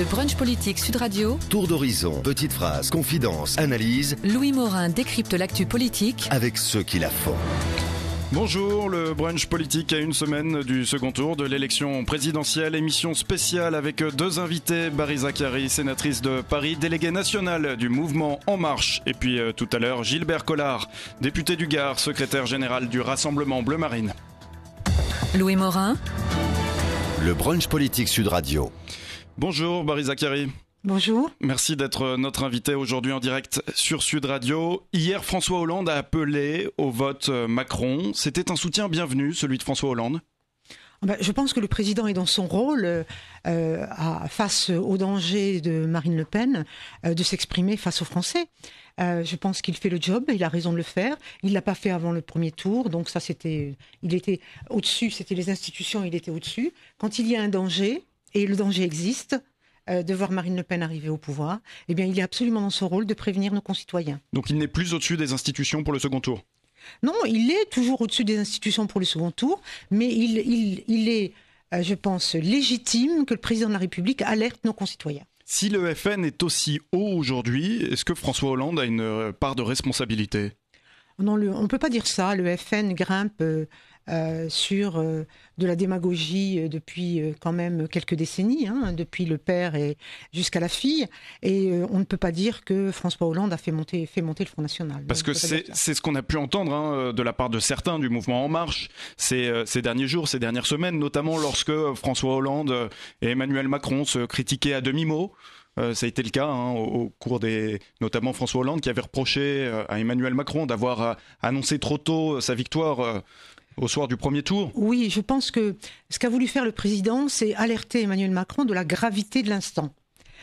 Le brunch politique Sud Radio. Tour d'horizon, petites phrases, confidences, analyse. Louis Morin décrypte l'actu politique avec ceux qui la font. Bonjour, le brunch politique à une semaine du second tour de l'élection présidentielle, émission spéciale avec deux invités, Barry Zachary, sénatrice de Paris, déléguée nationale du mouvement En Marche, et puis euh, tout à l'heure Gilbert Collard, député du Gard, secrétaire général du Rassemblement Bleu Marine. Louis Morin. Le brunch politique Sud Radio. Bonjour, Barry Zachary. Bonjour. Merci d'être notre invité aujourd'hui en direct sur Sud Radio. Hier, François Hollande a appelé au vote Macron. C'était un soutien bienvenu, celui de François Hollande? Ah ben, je pense que le président est dans son rôle, euh, face au danger de Marine Le Pen, euh, de s'exprimer face aux Français. Euh, je pense qu'il fait le job, il a raison de le faire. Il l'a pas fait avant le premier tour, donc ça c'était, il était au-dessus, c'était les institutions, il était au-dessus. Quand il y a un danger, et le danger existe, euh, de voir Marine Le Pen arriver au pouvoir, eh bien, il est absolument dans son rôle de prévenir nos concitoyens. Donc il n'est plus au-dessus des institutions pour le second tour? Non, il est toujours au-dessus des institutions pour le second tour, mais il, est, euh, je pense, légitime que le président de la République alerte nos concitoyens. Si le FN est aussi haut aujourd'hui, est-ce que François Hollande a une euh, part de responsabilité? Non, on ne peut pas dire ça. Le FN grimpe euh, sur euh, de la démagogie euh, depuis quand même quelques décennies, hein, depuis le père et jusqu'à la fille. Et on ne peut pas dire que François Hollande a fait monter, fait monter le Front National. Parce que c'est ce qu'on a pu entendre hein, de la part de certains du mouvement En Marche ces, ces derniers jours, ces dernières semaines, notamment lorsque François Hollande et Emmanuel Macron se critiquaient à demi-mot. ça a été le cas hein, au, cours des, notamment François Hollande qui avait reproché à Emmanuel Macron d'avoir annoncé trop tôt sa victoire au soir du premier tour Oui, je pense que ce qu'a voulu faire le président, c'est alerter Emmanuel Macron de la gravité de l'instant.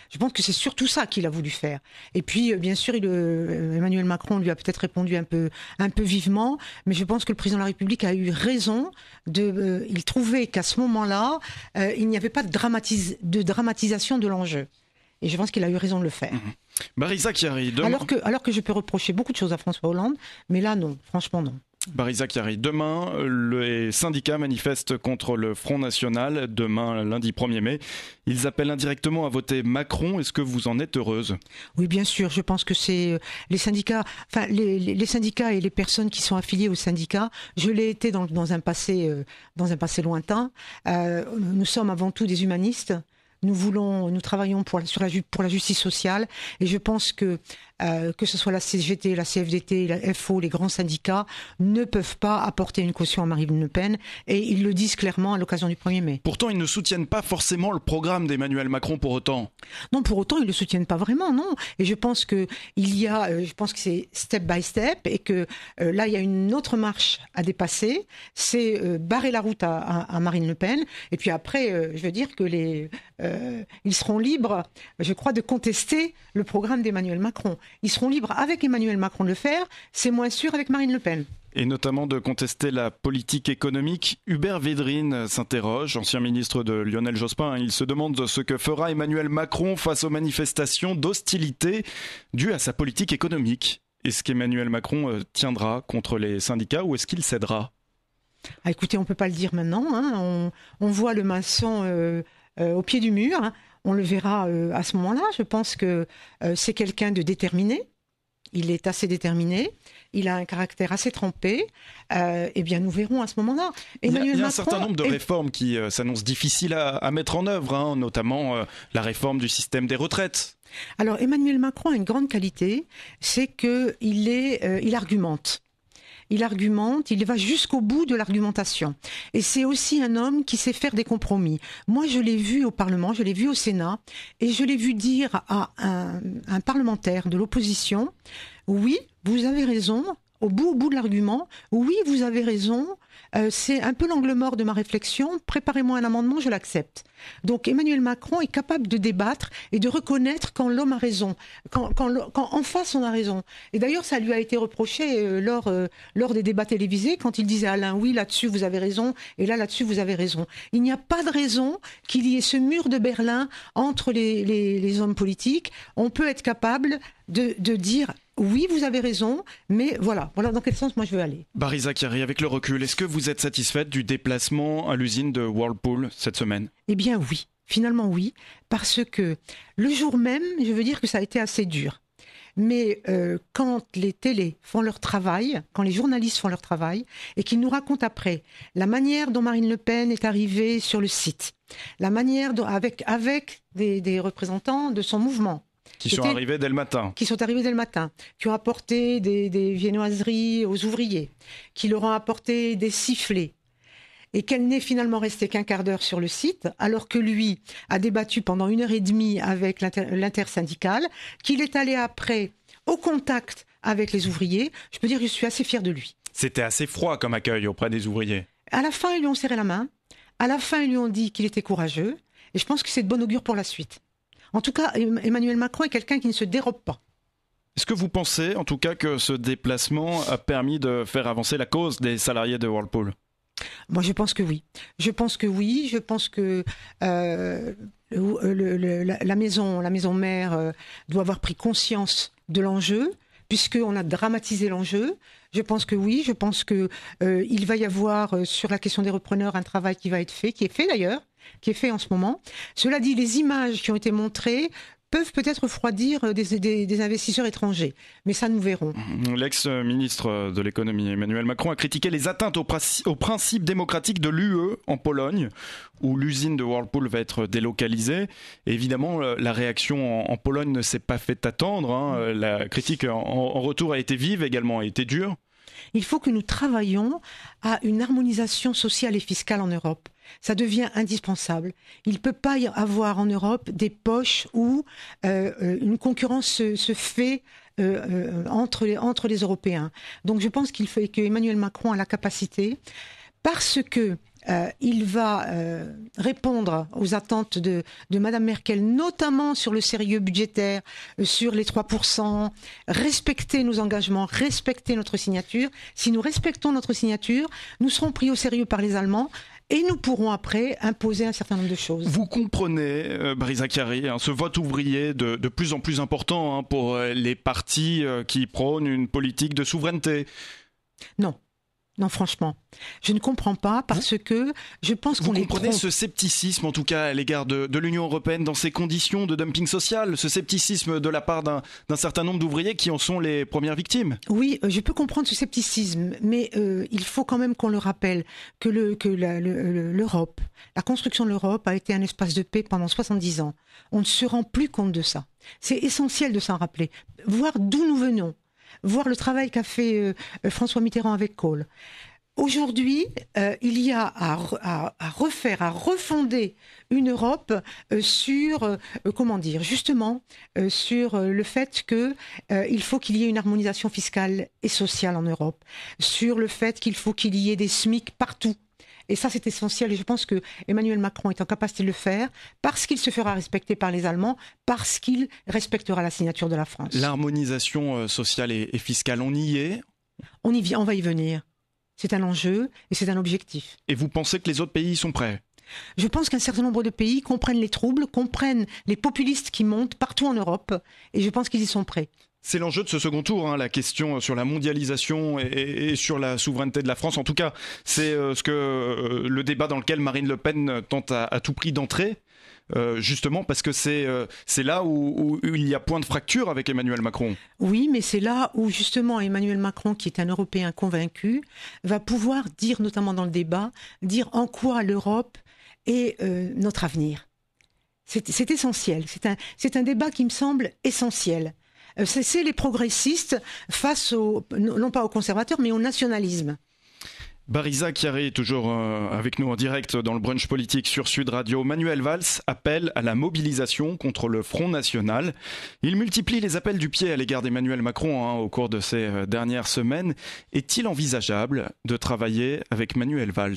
Je pense que c'est surtout ça qu'il a voulu faire. Et puis, euh, bien sûr, il, euh, Emmanuel Macron lui a peut-être répondu un peu, un peu vivement, mais je pense que le président de la République a eu raison. De, euh, il trouvait qu'à ce moment-là, il n'y avait pas de, de dramatisation de l'enjeu. Et je pense qu'il a eu raison de le faire. Mmh. Marisa Chiari, alors, que, alors que je peux reprocher beaucoup de choses à François Hollande, mais là, non, franchement, non. Barisa Chiari, demain, les syndicats manifestent contre le Front National, demain, lundi 1er mai. Ils appellent indirectement à voter Macron. Est-ce que vous en êtes heureuse? Oui, bien sûr. Je pense que c'est euh, les syndicats, enfin, les, syndicats et les personnes qui sont affiliées aux syndicats. Je l'ai été dans, un passé, euh, dans un passé lointain. Euh, nous sommes avant tout des humanistes. Nous voulons, nous travaillons pour, la, pour la justice sociale et je pense que euh, que ce soit la CGT, la CFDT, la FO, les grands syndicats, ne peuvent pas apporter une caution à Marine Le Pen et ils le disent clairement à l'occasion du 1er mai. Pourtant, ils ne soutiennent pas forcément le programme d'Emmanuel Macron pour autant. Non, pour autant, ils ne le soutiennent pas vraiment, non. Et je pense que il y a, euh, je pense que c'est step by step et que euh, là, il y a une autre marche à dépasser. C'est barrer la route à, à, Marine Le Pen. Et puis après, je veux dire que les, ils seront libres, je crois, de contester le programme d'Emmanuel Macron. Ils seront libres avec Emmanuel Macron de le faire, c'est moins sûr avec Marine Le Pen et notamment de contester la politique économique. Hubert Védrine s'interroge, ancien ministre de Lionel Jospin. Il se demande ce que fera Emmanuel Macron face aux manifestations d'hostilité dues à sa politique économique. Est-ce qu'Emmanuel Macron euh, tiendra contre les syndicats ou est-ce qu'il cédera? Ah, Écoutez, on ne peut pas le dire maintenant. Hein. On, voit le maçon euh, euh, au pied du mur. Hein. On le verra euh, à ce moment-là. Je pense que euh, c'est quelqu'un de déterminé. Il est assez déterminé. Il a un caractère assez trempé. Euh, eh bien, nous verrons à ce moment-là. Il y a, il y a un certain nombre de réformes qui s'annoncent difficiles à, mettre en œuvre, hein, notamment la réforme du système des retraites. Alors, Emmanuel Macron a une grande qualité, c'est qu'il il argumente il argumente, il va jusqu'au bout de l'argumentation. Et c'est aussi un homme qui sait faire des compromis. Moi, je l'ai vu au Parlement, je l'ai vu au Sénat, et je l'ai vu dire à un, parlementaire de l'opposition, oui, vous avez raison, au bout, au bout de l'argument, oui, vous avez raison, euh, c'est un peu l'angle mort de ma réflexion, préparez-moi un amendement, je l'accepte. Donc Emmanuel Macron est capable de débattre et de reconnaître quand l'homme a raison, quand, en face on a raison. Et d'ailleurs, ça lui a été reproché euh, lors, euh, lors des débats télévisés, quand il disait Alain, oui, là-dessus vous avez raison, et là, là-dessus vous avez raison. Il n'y a pas de raison qu'il y ait ce mur de Berlin entre les, les hommes politiques. On peut être capable de, de dire oui, vous avez raison, mais voilà, voilà dans quel sens moi je veux aller. Barry Zachary, avec le recul, est-ce que vous êtes satisfaite du déplacement à l'usine de Whirlpool cette semaine? Eh bien oui. Finalement, oui, parce que le jour même, je veux dire que ça a été assez dur. Mais euh, quand les télés font leur travail, quand les journalistes font leur travail, et qu'ils nous racontent après la manière dont Marine Le Pen est arrivée sur le site, la manière dont, avec, avec des, des représentants de son mouvement, qui sont arrivés dès le matin. qui sont arrivés dès le matin, qui ont apporté des, des viennoiseries aux ouvriers, qui leur ont apporté des sifflets, et qu'elle n'est finalement restée qu'un quart d'heure sur le site, alors que lui a débattu pendant une heure et demie avec l'inter- l'intersyndicale, qu'il est allé après au contact avec les ouvriers, je peux dire que je suis assez fière de lui. C'était assez froid comme accueil auprès des ouvriers. À la fin, ils lui ont serré la main. À la fin, ils lui ont dit qu'il était courageux. Et je pense que c'est de bon augure pour la suite. En tout cas, Em- Emmanuel Macron est quelqu'un qui ne se dérobe pas. Est-ce que vous pensez, en tout cas, que ce déplacement a permis de faire avancer la cause des salariés de Whirlpool Moi, je pense que oui. Je pense que oui. Je pense que euh, le- le- le- la, la maison, la maison mère euh, doit avoir pris conscience de l'enjeu, puisqu'on a dramatisé l'enjeu. Je pense que oui. Je pense que euh, il va y avoir euh, sur la question des repreneurs un travail qui va être fait, qui est fait d'ailleurs, qui est fait en ce moment. Cela dit, les images qui ont été montrées peuvent peut-être refroidir euh, des, des- des investisseurs étrangers, mais ça nous verrons. L'ex-ministre de l'économie Emmanuel Macron a critiqué les atteintes aux, princi- aux principes démocratiques de l'UE en Pologne, où l'usine de Whirlpool va être délocalisée. Et évidemment, euh, la réaction en, en Pologne ne s'est pas fait attendre. hein. Euh, La critique en, en retour a été vive également, a été dure. Il faut que nous travaillions à une harmonisation sociale et fiscale en Europe. Ça devient indispensable. Il ne peut pas y avoir en Europe des poches où euh, euh, une concurrence se, fait euh, entre, les, Européens. Donc je pense qu'il faut que Emmanuel Macron a la capacité, parce que il va répondre aux attentes de, Madame Merkel, notamment sur le sérieux budgétaire, sur les 3%, respecter nos engagements, respecter notre signature. Si nous respectons notre signature, nous serons pris au sérieux par les Allemands et nous pourrons après imposer un certain nombre de choses. Vous comprenez, euh, Brisa Chiari, hein, ce vote ouvrier de, de plus en plus important hein, pour euh, les partis euh, qui prônent une politique de souveraineté. Non. Non, franchement, je ne comprends pas parce que je pense Vous qu'on les comprenez trompe. ce scepticisme, en tout cas, à l'égard de, de l'Union européenne dans ces conditions de dumping social, ce scepticisme de la part d'un certain nombre d'ouvriers qui en sont les premières victimes Oui, euh, je peux comprendre ce scepticisme, mais euh, il faut quand même qu'on le rappelle que le- que la- le- le- l'Europe, la construction de l'Europe a été un espace de paix pendant 70 ans. On ne se rend plus compte de ça. C'est essentiel de s'en rappeler, voir d'où nous venons, voir le travail qu'a fait euh, François Mitterrand avec Kohl. Aujourd'hui, euh, il y a à, re- à- à refaire, à refonder une Europe euh, sur, comment dire, justement, sur le fait que euh, il faut qu'il y ait une harmonisation fiscale et sociale en Europe, sur le fait qu'il faut qu'il y ait des SMIC partout. Et ça, c'est essentiel. Et je pense que Emmanuel Macron est en capacité de le faire parce qu'il se fera respecter par les Allemands, parce qu'il respectera la signature de la France. L'harmonisation euh, sociale et, et fiscale, on y est? On y vient, on va y venir. C'est un enjeu et c'est un objectif. Et vous pensez que les autres pays y sont prêts? Je pense qu'un certain nombre de pays comprennent les troubles, comprennent les populistes qui montent partout en Europe, et je pense qu'ils y sont prêts. C'est l'enjeu de ce second tour, hein, la question sur la mondialisation et, sur la souveraineté de la France. En tout cas, c'est euh, ce que euh, le débat dans lequel Marine Le Pen tente à, tout prix d'entrer, euh, justement parce que c'est là où, il y a point de fracture avec Emmanuel Macron. Oui, mais c'est là où justement Emmanuel Macron, qui est un Européen convaincu, va pouvoir dire, notamment dans le débat, dire en quoi l'Europe est notre avenir. C'est essentiel. C'est un, c'est un débat qui me semble essentiel. Euh, C'est les progressistes face non pas aux conservateurs, mais au nationalisme. Barisa Chiari est toujours euh, avec nous en direct dans le brunch politique sur Sud Radio. Manuel Valls appelle à la mobilisation contre le Front National. Il multiplie les appels du pied à l'égard d'Emmanuel Macron hein, au cours de ces euh, dernières semaines. Est-il envisageable de travailler avec Manuel Valls?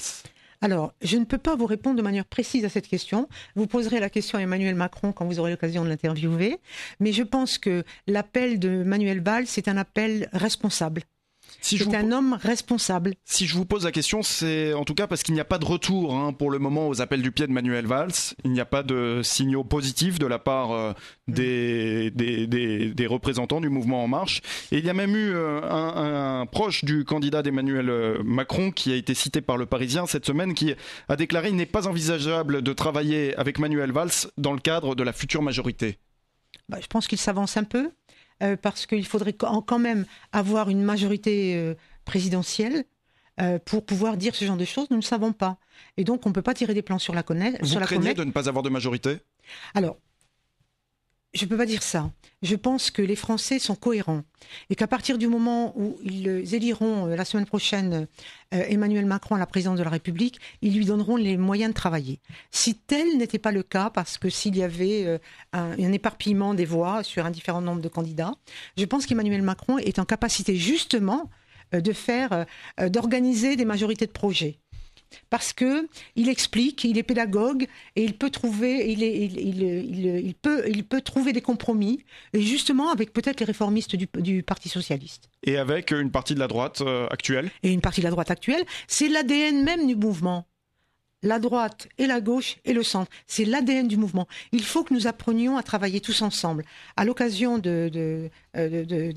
Alors, je ne peux pas vous répondre de manière précise à cette question. Vous poserez la question à Emmanuel Macron quand vous aurez l'occasion de l'interviewer. Mais je pense que l'appel de Manuel Valls, c'est un appel responsable. Si C'est vous- un homme responsable. Si je vous pose la question, c'est en tout cas parce qu'il n'y a pas de retour hein, pour le moment aux appels du pied de Manuel Valls. Il n'y a pas de signaux positifs de la part euh, des, des, des- des représentants du mouvement En Marche. Et il y a même eu euh, un, un proche du candidat d'Emmanuel euh, Macron qui a été cité par le Parisien cette semaine qui a déclaré il n'est pas envisageable de travailler avec Manuel Valls dans le cadre de la future majorité. Bah, je pense qu'il s'avance un peu, euh, parce qu'il faudrait quand même avoir une majorité euh, présidentielle euh, pour pouvoir dire ce genre de choses. Nous ne savons pas. Et donc, on ne peut pas tirer des plans sur la, connaître, Vous sur la craignez de ne pas avoir de majorité? Alors, je ne peux pas dire ça. Je pense que les Français sont cohérents et qu'à partir du moment où ils euh, éliront euh, la semaine prochaine euh, Emmanuel Macron à la présidence de la République, ils lui donneront les moyens de travailler. Si tel n'était pas le cas, parce que s'il y avait un, éparpillement des voix sur un différent nombre de candidats, je pense qu'Emmanuel Macron est en capacité justement de faire, d'organiser des majorités de projets parce que il explique, il est pédagogue et il peut trouver, il, est, il, il- il- il peut, il peut trouver des compromis, et justement avec peut-être les réformistes du, du Parti socialiste et avec une partie de la droite euh, actuelle? Et une partie de la droite actuelle. C'est l'ADN même du mouvement. La droite et la gauche et le centre, c'est l'ADN du mouvement. Il faut que nous apprenions à travailler tous ensemble. À l'occasion de, euh,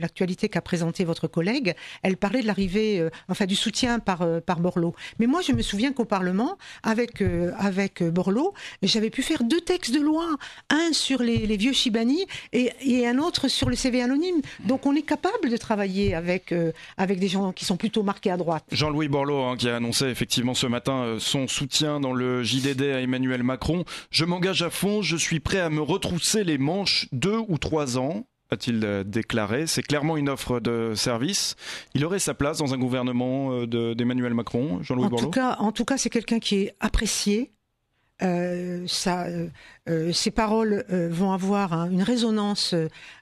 l'actualité qu'a présentée votre collègue, elle parlait de l'arrivée, euh, enfin du soutien par, euh, par Borloo. Mais moi, je me souviens qu'au Parlement, avec, avec Borloo, j'avais pu faire deux textes de loi, un sur les, vieux Chibani et, un autre sur le CV anonyme. Donc on est capable de travailler avec, avec des gens qui sont plutôt marqués à droite. Jean-Louis Borloo, hein, qui a annoncé effectivement ce matin euh, son soutien dans le JDD à Emmanuel Macron. Je m'engage à fond, je suis prêt à me retrousser les manches deux ou trois ans a-t-il euh, déclaré. C'est clairement une offre de service. Il aurait sa place dans un gouvernement euh, de- d'Emmanuel Macron, Jean-Louis En Borloo? tout cas, en tout cas, c'est quelqu'un qui est apprécié. Euh, ça, euh, euh, ses paroles euh, vont avoir hein, une résonance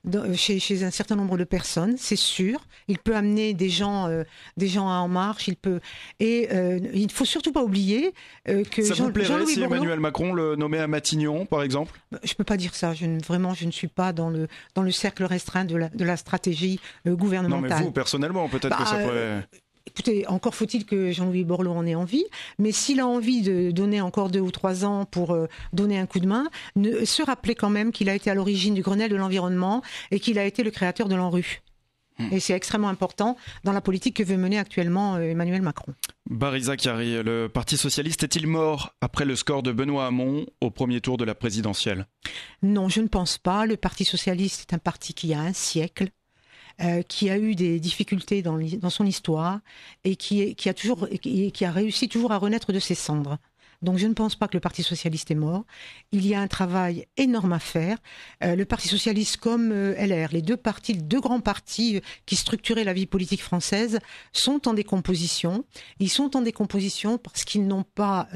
dans- chez, chez un certain nombre de personnes, c'est sûr. Il peut amener des gens, des gens à en marche. Il peut et il faut surtout pas oublier que Ça Jean, vous plairait si Emmanuel Macron le nommait à Matignon, par exemple? Je peux pas dire ça. Je ne, vraiment, je ne suis pas dans le dans le cercle restreint de la, de la stratégie euh, Non, gouvernementale. mais vous, personnellement, peut-être que Bah, ça euh, pourrait... Écoutez, encore faut-il que Jean-Louis Borloo en ait envie, mais s'il a envie de donner encore deux ou trois ans pour euh, donner un coup de main, ne, se rappeler quand même qu'il a été à l'origine du Grenelle de l'environnement et qu'il a été le créateur de l'ANRU. Hmm. Et c'est extrêmement important dans la politique que veut mener actuellement euh, Emmanuel Macron. Barisa Kari, le Parti Socialiste est-il mort après le score de Benoît Hamon au premier tour de la présidentielle? Non, je ne pense pas. Le Parti socialiste est un parti qui a un siècle, euh, qui a eu des difficultés dans, son histoire et qui, a toujours, qui, a réussi toujours à renaître de ses cendres. Donc je ne pense pas que le Parti socialiste est mort. Il y a un travail énorme à faire. Euh, le Parti socialiste comme euh, LR, les deux grands partis qui structuraient la vie politique française, sont en décomposition. Ils sont en décomposition parce qu'ils n'ont pas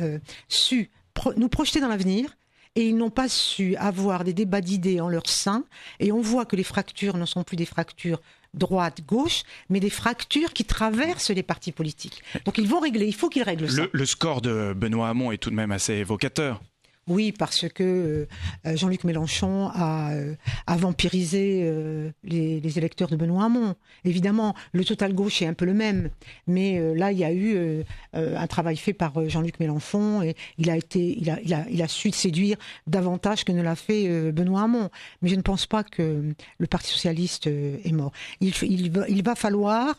su nous projeter dans l'avenir et ils n'ont pas su avoir des débats d'idées en leur sein. Et on voit que les fractures ne sont plus des fractures droite-gauche, mais des fractures qui traversent les partis politiques. Donc ils vont régler, il faut qu'ils règlent ça. le, le score de Benoît Hamon est tout de même assez évocateur. Oui, parce que euh, Jean-Luc Mélenchon a, euh, vampirisé euh, les, électeurs de Benoît Hamon. Évidemment, le total gauche est un peu le même, mais euh, là, il y a eu euh, euh, un travail fait par euh, Jean-Luc Mélenchon et il a, été, il, su séduire davantage que ne l'a fait euh, Benoît Hamon. Mais je ne pense pas que le Parti socialiste euh, est mort. Il va falloir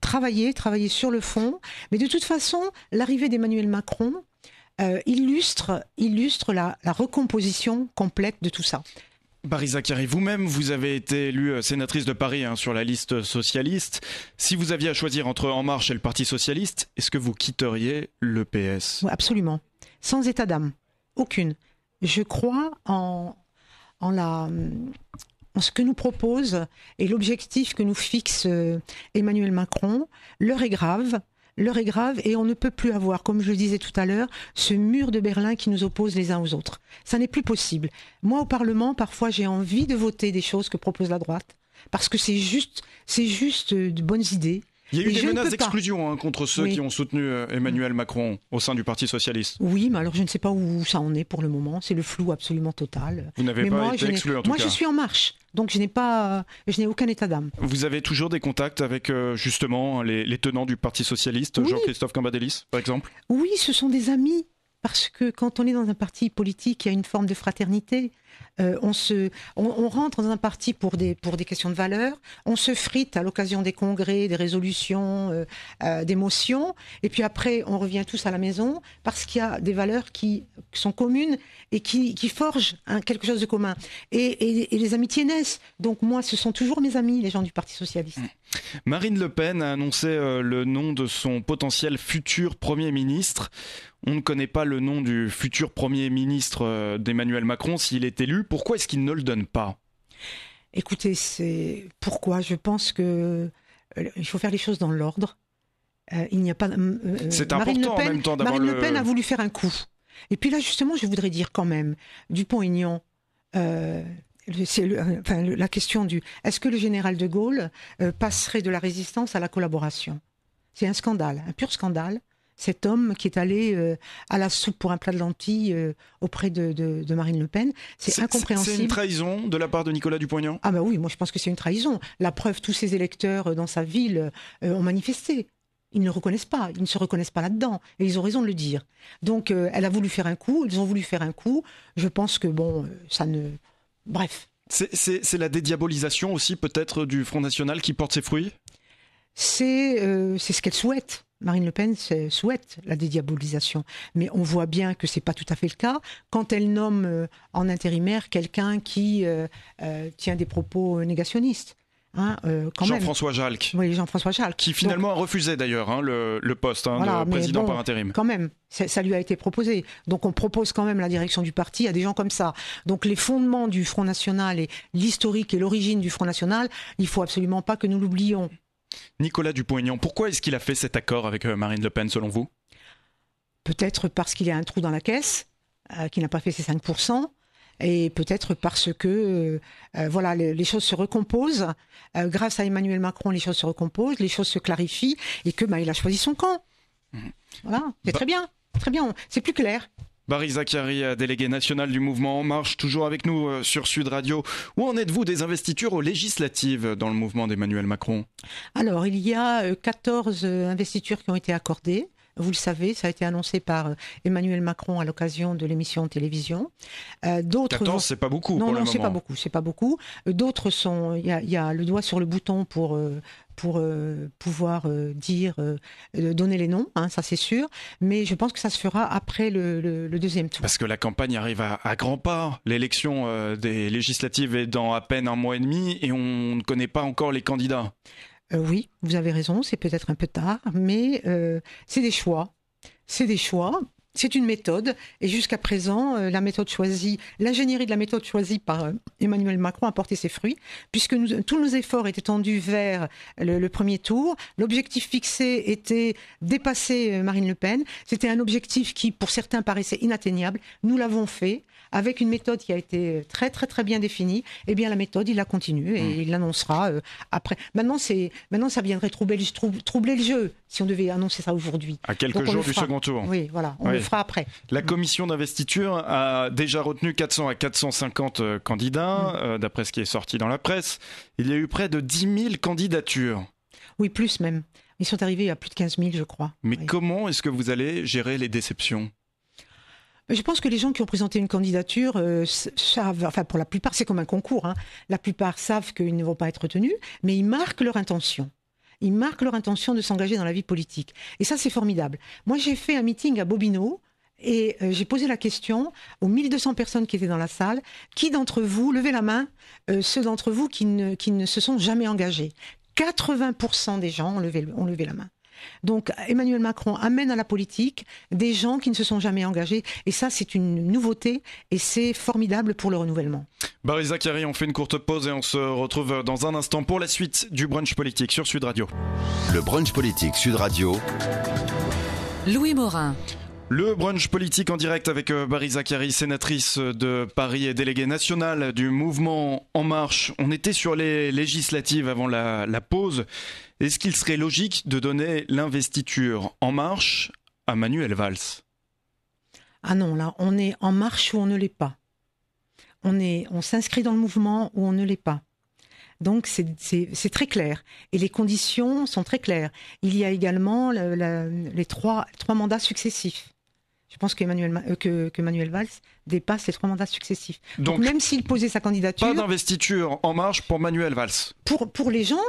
travailler, travailler sur le fond. Mais de toute façon, l'arrivée d'Emmanuel Macron euh, illustre, illustre la, la recomposition complète de tout ça. Barisa Kari, vous-même, vous avez été élue euh, sénatrice de Paris hein, sur la liste socialiste. Si vous aviez à choisir entre En Marche et le Parti Socialiste, est-ce que vous quitteriez le PS Oui, absolument. Sans état d'âme. Aucune. Je crois en, en, la, en ce que nous propose et l'objectif que nous fixe euh, Emmanuel Macron. L'heure est grave. L'heure est grave et on ne peut plus avoir, comme je le disais tout à l'heure, ce mur de Berlin qui nous oppose les uns aux autres. Ça n'est plus possible. Moi, au Parlement, parfois, j'ai envie de voter des choses que propose la droite parce que c'est juste, c'est juste euh, de bonnes idées. Il y a eu Et des menaces d'exclusion hein, contre ceux Oui. qui ont soutenu euh, Emmanuel Macron au sein du Parti socialiste. Oui, mais alors je ne sais pas où ça en est pour le moment. C'est le flou absolument total. Vous n'avez pas moi, été exclu en tout moi, cas. je suis en marche, donc je n'ai pas, je n'ai aucun état d'âme. Vous avez toujours des contacts avec euh, justement les, les tenants du Parti socialiste, Oui. Jean-Christophe Cambadélis par exemple? Oui, ce sont des amis. Parce que quand on est dans un parti politique, il y a une forme de fraternité. Euh, on, se, on, rentre dans un parti pour des, pour des questions de valeurs. On se frite à l'occasion des congrès, des résolutions, euh, euh, des motions. Et puis après, on revient tous à la maison parce qu'il y a des valeurs qui sont communes et qui, forgent quelque chose de commun. Et, et- les amitiés naissent. Donc moi, ce sont toujours mes amis, les gens du Parti socialiste. Marine Le Pen a annoncé le nom de son potentiel futur Premier ministre. On ne connaît pas le nom du futur Premier ministre d'Emmanuel Macron s'il est élu. Pourquoi est-ce qu'il ne le donne pas? Écoutez, c'est pourquoi? Je pense que euh, il faut faire les choses dans l'ordre. Euh, il n'y a pas. euh, C'est Marine important Le en Pen, même temps d'avoir Marine le- Le Pen a voulu faire un coup. Et puis là, justement, je voudrais dire quand même, Dupont-Aignan, euh, c'est enfin, la question du est-ce que le général de Gaulle passerait de la résistance à la collaboration? C'est un scandale, un pur scandale. Cet homme qui est allé euh, à la soupe pour un plat de lentilles euh, auprès de, de- de Marine Le Pen, c'est C'est incompréhensible. une trahison de la part de Nicolas Dupont-Aignan? Ah bah oui, moi je pense que c'est une trahison. La preuve, tous ces électeurs euh, dans sa ville euh, ont manifesté. Ils ne reconnaissent pas, ils ne se reconnaissent pas là-dedans, et ils ont raison de le dire. Donc elle a voulu faire un coup, ils ont voulu faire un coup. Je pense que bon, ça ne. Bref, C'est- C'est c'est la dédiabolisation aussi peut-être du Front National qui porte ses fruits? C'est c'est ce qu'elle souhaite. Marine Le Pen souhaite la dédiabolisation, mais on voit bien que c'est pas tout à fait le cas quand elle nomme euh, en intérimaire quelqu'un qui euh, euh, tient des propos négationnistes. Hein. Jean-François Jalc. Oui, Jean-François Jalc. Qui finalement a refusé d'ailleurs hein, le, le poste hein, Voilà, de président bon, par intérim. Quand même, ça, ça lui a été proposé. Donc on propose quand même la direction du parti à des gens comme ça. Donc les fondements du Front National et l'historique et l'origine du Front National, il faut absolument pas que nous l'oublions. Nicolas Dupont-Aignan, pourquoi est-ce qu'il a fait cet accord avec euh, Marine Le Pen selon vous? Peut-être parce qu'il y a un trou dans la caisse, euh, qu'il n'a pas fait ses 5%. Et peut-être parce que euh, euh, voilà les, les choses se recomposent. Euh, grâce à Emmanuel Macron les choses se recomposent les choses se clarifient et que bah, il a choisi son camp. Voilà c'est Bah- très bien très bien c'est plus clair Barry Zachary, euh, délégué national du mouvement En Marche, toujours avec nous euh, sur Sud Radio. Où en êtes-vous des investitures aux législatives dans le mouvement d'Emmanuel Macron? Alors, il y a euh, 14 euh, investitures qui ont été accordées. Vous le savez, ça a été annoncé par euh, Emmanuel Macron à l'occasion de l'émission télévision. Euh, D'autres 14, vont- c'est pas beaucoup non, pour non, c'est pas beaucoup, c'est pas beaucoup. Euh, D'autres sont, il y a, il y a le doigt sur le bouton pour euh, pour euh, pouvoir euh, dire, euh, donner les noms, hein, ça c'est sûr. Mais je pense que ça se fera après le, le- le deuxième tour. Parce que la campagne arrive à, à grands pas. L'élection des législatives est dans à peine un mois et demi et on ne connaît pas encore les candidats. Euh, oui, vous avez raison, c'est peut-être un peu tard, mais euh, c'est des choix. C'est des choix. C'est une méthode. Et jusqu'à présent, euh, la méthode choisie, l'ingénierie de la méthode choisie par euh, Emmanuel Macron a porté ses fruits, puisque nous- tous nos efforts étaient tendus vers le, le premier tour. L'objectif fixé était dépasser euh, Marine Le Pen. C'était un objectif qui, pour certains, paraissait inatteignable. Nous l'avons fait avec une méthode qui a été très très très bien définie. Eh bien, la méthode, il la continue et il l'annoncera après. Maintenant, c'est maintenant ça viendrait troubler, le- trou- troubler le jeu si on devait annoncer ça aujourd'hui. À quelques Donc, jours du second tour. Oui, voilà, on Oui. Le fera après. La commission d'investiture a déjà retenu 400 à 450 euh, candidats, euh, d'après ce qui est sorti dans la presse. Il y a eu près de 10 000 candidatures. Oui, plus même. Ils sont arrivés à plus de 15 000, je crois. Mais Oui. comment est-ce que vous allez gérer les déceptions? Je pense que les gens qui ont présenté une candidature euh, savent, enfin pour la plupart, c'est comme un concours, hein. la plupart savent qu'ils ne vont pas être retenus, mais ils marquent leur intention. Ils marquent leur intention de s'engager dans la vie politique. Et ça, c'est formidable. Moi, j'ai fait un meeting à Bobino et euh, j'ai posé la question aux 1200 personnes qui étaient dans la salle, qui d'entre vous, levez la main, euh, ceux d'entre vous qui ne, se sont jamais engagés? 80% des gens ont levé la main. Donc Emmanuel Macron amène à la politique des gens qui ne se sont jamais engagés et ça c'est une nouveauté et c'est formidable pour le renouvellement. Barry Zachary, on fait une courte pause et on se retrouve dans un instant pour la suite du brunch politique sur Sud Radio. Le brunch politique Sud Radio. Louis Morin. Le brunch politique en direct avec euh, Barry Zachary, sénatrice de Paris et déléguée nationale du mouvement En Marche. On était sur les législatives avant la, pause. Est-ce qu'il serait logique de donner l'investiture En Marche à Manuel Valls? Ah non, là, on est en marche ou on ne l'est pas. On, est, on s'inscrit dans le mouvement ou on ne l'est pas. Donc c'est très clair. Et les conditions sont très claires. Il y a également les trois mandats successifs. Je pense qu'Emmanuel euh, que, que Manuel Valls dépasse les trois mandats successifs. Donc, Donc même s'il posait sa candidature... Pas d'investiture en marche pour Manuel Valls Pour, pour les gens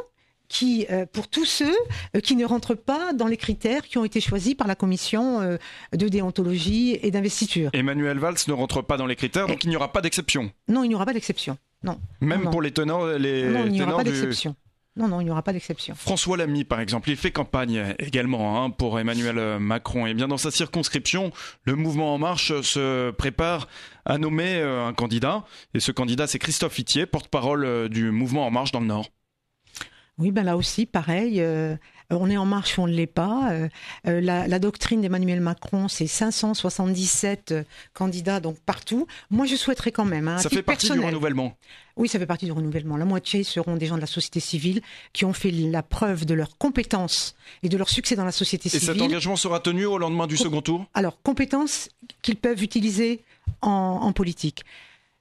qui, euh, pour tous ceux euh, qui ne rentrent pas dans les critères qui ont été choisis par la commission euh, de déontologie et d'investiture. Emmanuel Valls ne rentre pas dans les critères, donc il n'y aura pas d'exception. Non, il n'y aura pas d'exception. Non. Même non, non. pour les tenants, les Non, il n'y aura tenants pas du- d'exception. Non, non, il n'y aura pas d'exception. François Lamy, par exemple, il fait campagne également hein, pour Emmanuel Macron. Et bien dans sa circonscription, le mouvement En Marche se prépare à nommer euh, un candidat. Et ce candidat, c'est Christophe Itier, porte-parole euh, du mouvement En Marche dans le Nord. Oui, ben là aussi, pareil. euh, on est en marche ou on ne l'est pas. Euh, euh, la, la doctrine d'Emmanuel Macron, c'est 577 euh, candidats, donc partout. Moi, je souhaiterais quand même. hein, Ça fait partie du renouvellement. Oui, ça fait partie du renouvellement. La moitié seront des gens de la société civile qui ont fait la preuve de leurs compétences et de leur succès dans la société Et cet civile. engagement sera tenu au lendemain du Com- second tour? Alors, compétences qu'ils peuvent utiliser en, en politique.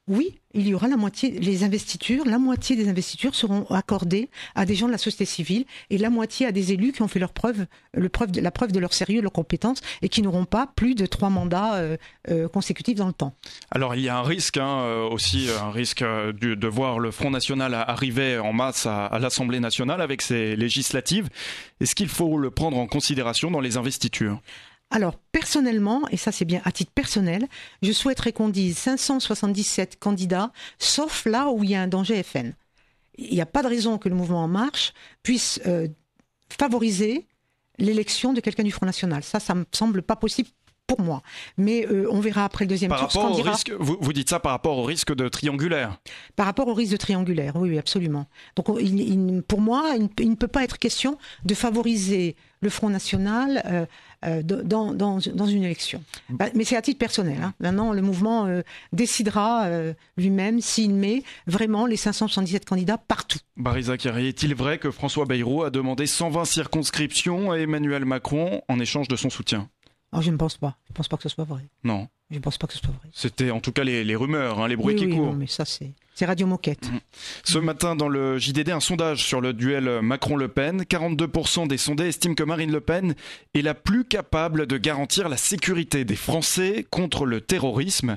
Oui, il y aura la moitié, les investitures, la moitié des investitures seront accordées à des gens de la société civile et la moitié à des élus qui ont fait leur preuve, le preuve la preuve de leur sérieux, de leur compétence et qui n'auront pas plus de trois mandats euh, euh, consécutifs dans le temps. Alors il y a un risque hein, euh, aussi, un risque de voir le Front National arriver en masse à, à l'Assemblée nationale avec ses législatives. Est-ce qu'il faut le prendre en considération dans les investitures? Alors, personnellement, et ça c'est bien à titre personnel, je souhaiterais qu'on dise 577 candidats, sauf là où il y a un danger FN. Il n'y a pas de raison que le mouvement En Marche puisse euh, favoriser l'élection de quelqu'un du Front National. Ça, ça me semble pas possible pour moi. Mais euh, on verra après le deuxième Par tour ce rapport dira. risque, vous, vous dites ça par rapport au risque de triangulaire. Par rapport au risque de triangulaire, oui, oui, absolument. Donc, on- il- il- pour moi, il, ne peut- il ne peut pas être question de favoriser le Front National euh, dans, dans, dans une élection. Bah, mais c'est à titre personnel. hein. Maintenant, le mouvement euh, décidera euh, lui-même s'il met vraiment les 577 candidats partout. Barry Zachary, est-il vrai que François Bayrou a demandé 120 circonscriptions à Emmanuel Macron en échange de son soutien? Oh, je ne pense pas. Je ne pense pas que ce soit vrai. Non. Je ne pense pas que ce soit vrai. C'était en tout cas les, les rumeurs, hein, les bruits oui, qui oui, courent. non, mais ça, c'est c'est Radio Moquette. Ce matin, dans le JDD, un sondage sur le duel Macron-Le Pen. 42% des sondés estiment que Marine Le Pen est la plus capable de garantir la sécurité des Français contre le terrorisme,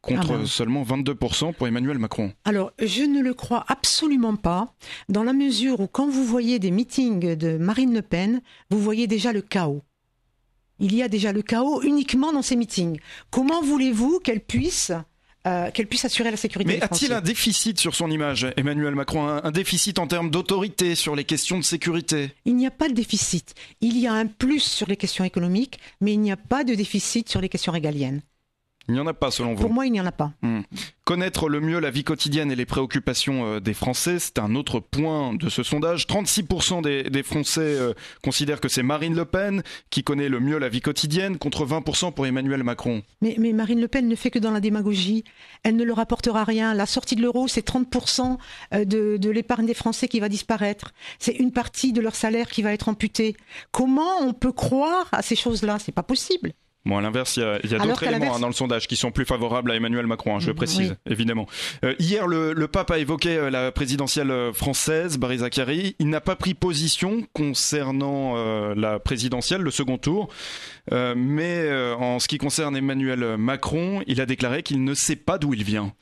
contre Ah ben. seulement 22% pour Emmanuel Macron. Alors, je ne le crois absolument pas, dans la mesure où quand vous voyez des meetings de Marine Le Pen, vous voyez déjà le chaos. Il y a déjà le chaos uniquement dans ces meetings. Comment voulez-vous qu'elle puisse, euh, qu'elle puisse assurer la sécurité Mais a-t-il un déficit sur son image, Emmanuel Macron? Un, un déficit en termes d'autorité sur les questions de sécurité? Il n'y a pas de déficit. Il y a un plus sur les questions économiques, mais il n'y a pas de déficit sur les questions régaliennes. Il n'y en a pas selon vous Pour moi, il n'y en a pas. Hmm. Connaître le mieux la vie quotidienne et les préoccupations euh, des Français, c'est un autre point de ce sondage. 36% des, des Français euh, considèrent que c'est Marine Le Pen qui connaît le mieux la vie quotidienne, contre 20% pour Emmanuel Macron. Mais, mais Marine Le Pen ne fait que dans la démagogie. Elle ne leur apportera rien. La sortie de l'euro, c'est 30% de, de l'épargne des Français qui va disparaître. C'est une partie de leur salaire qui va être amputée. Comment on peut croire à ces choses-là? C'est pas possible. Bon, à l'inverse, il y a, d'autres éléments hein, dans le sondage qui sont plus favorables à Emmanuel Macron, hein, je le Mhm, précise, oui. évidemment. Euh, hier, le, le pape a évoqué euh, la présidentielle euh, française, Barry Zachary. Il n'a pas pris position concernant euh, la présidentielle, le second tour. Euh, mais euh, en ce qui concerne Emmanuel Macron, il a déclaré qu'il ne sait pas d'où il vient.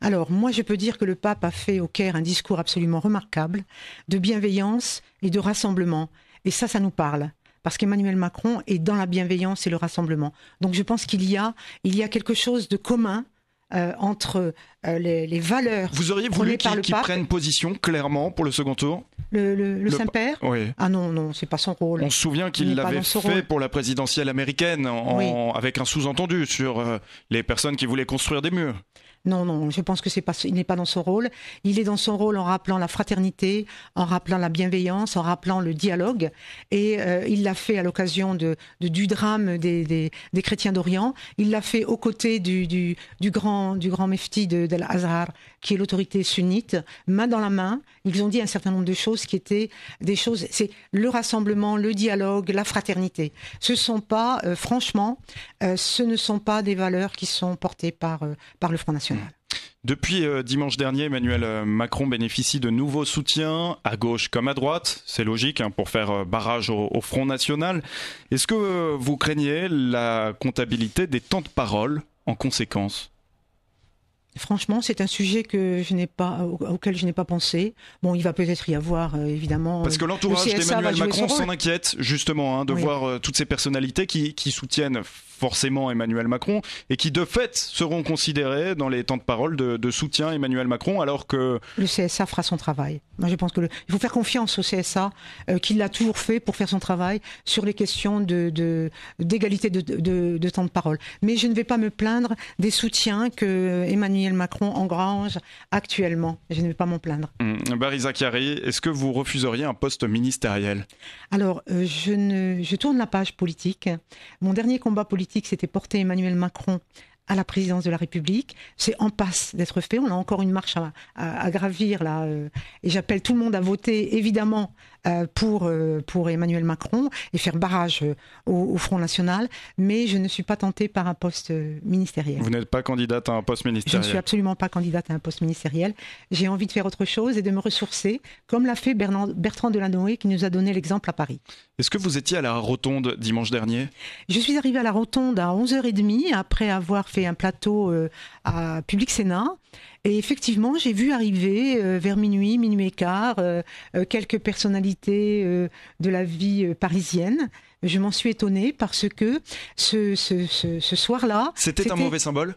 Alors, moi, je peux dire que le pape a fait au Caire un discours absolument remarquable, de bienveillance et de rassemblement. Et ça, ça nous parle. Parce qu'Emmanuel Macron est dans la bienveillance et le rassemblement. Donc, je pense qu'il y a, il y a quelque chose de commun euh, entre euh, les, les valeurs. Vous auriez voulu par qu'il le qu'il pape. prenne position clairement pour le second tour? Le, le- le Le- Saint-Père? Oui. Ah non, non, c'est pas son rôle. On se souvient Il qu'il l'avait fait rôle. pour la présidentielle américaine, en- Oui. avec un sous-entendu sur euh, les personnes qui voulaient construire des murs. Non, non, je pense que c'est pas, il n'est pas dans son rôle. Il est dans son rôle en rappelant la fraternité, en rappelant la bienveillance, en rappelant le dialogue. Et euh, il l'a fait à l'occasion de, du drame des, des, chrétiens d'Orient. Il l'a fait aux côtés du, du, grand, du grand mefti de, de l'Azhar, qui est l'autorité sunnite, main dans la main. Ils ont dit un certain nombre de choses qui étaient des choses. C'est le rassemblement, le dialogue, la fraternité. Ce sont pas, euh, franchement, euh, ce ne sont pas des valeurs qui sont portées par, par le Front National. Depuis euh, dimanche dernier, Emmanuel euh, Macron bénéficie de nouveaux soutiens, à gauche comme à droite. C'est logique hein, pour faire euh, barrage au, au Front National. Est-ce que euh, vous craignez la comptabilité des temps de parole en conséquence? Franchement, c'est un sujet que je n'ai pas, au- auquel je n'ai pas pensé. Bon, il va peut-être y avoir, euh, évidemment. Parce que l'entourage le d'Emmanuel Macron s'en inquiète justement hein, de Oui. voir euh, toutes ces personnalités qui, qui soutiennent forcément Emmanuel Macron et qui de fait seront considérées dans les temps de parole de, de soutien à Emmanuel Macron alors que Le CSA fera son travail. Moi, je pense que le- il faut faire confiance au CSA, euh, qu'il l'a toujours fait pour faire son travail sur les questions d'égalité de, de, de temps de parole. Mais je ne vais pas me plaindre des soutiens que Emmanuel Macron engrange actuellement. Je ne vais pas m'en plaindre. hum, Barry Zacharie, est-ce que vous refuseriez un poste ministériel? Alors, euh, je, ne, je tourne la page politique. Mon dernier combat politique, c'était porter Emmanuel Macron à la présidence de la République. C'est en passe d'être fait. On a encore une marche à, gravir là. euh, et j'appelle tout le monde à voter, évidemment, pour, euh, pour Emmanuel Macron et faire barrage euh, au, au Front National. Mais je ne suis pas tentée par un poste euh, ministériel. Vous n'êtes pas candidate à un poste Je ne ministériel suis absolument pas candidate à un poste ministériel. J'ai envie de faire autre chose et de me ressourcer, comme l'a fait Bernard- Bertrand Delanoë, qui nous a donné l'exemple à Paris. Est-ce que vous étiez à la rotonde dimanche dernier? Je suis arrivée à la Rotonde à 11h30 après avoir fait un plateau euh, à Public Sénat. Et effectivement, j'ai vu arriver euh, vers minuit, minuit et quart, euh, euh, quelques personnalités euh, de la vie parisienne. Je m'en suis étonnée parce que ce, ce, ce, ce soir-là, C'était un mauvais symbole?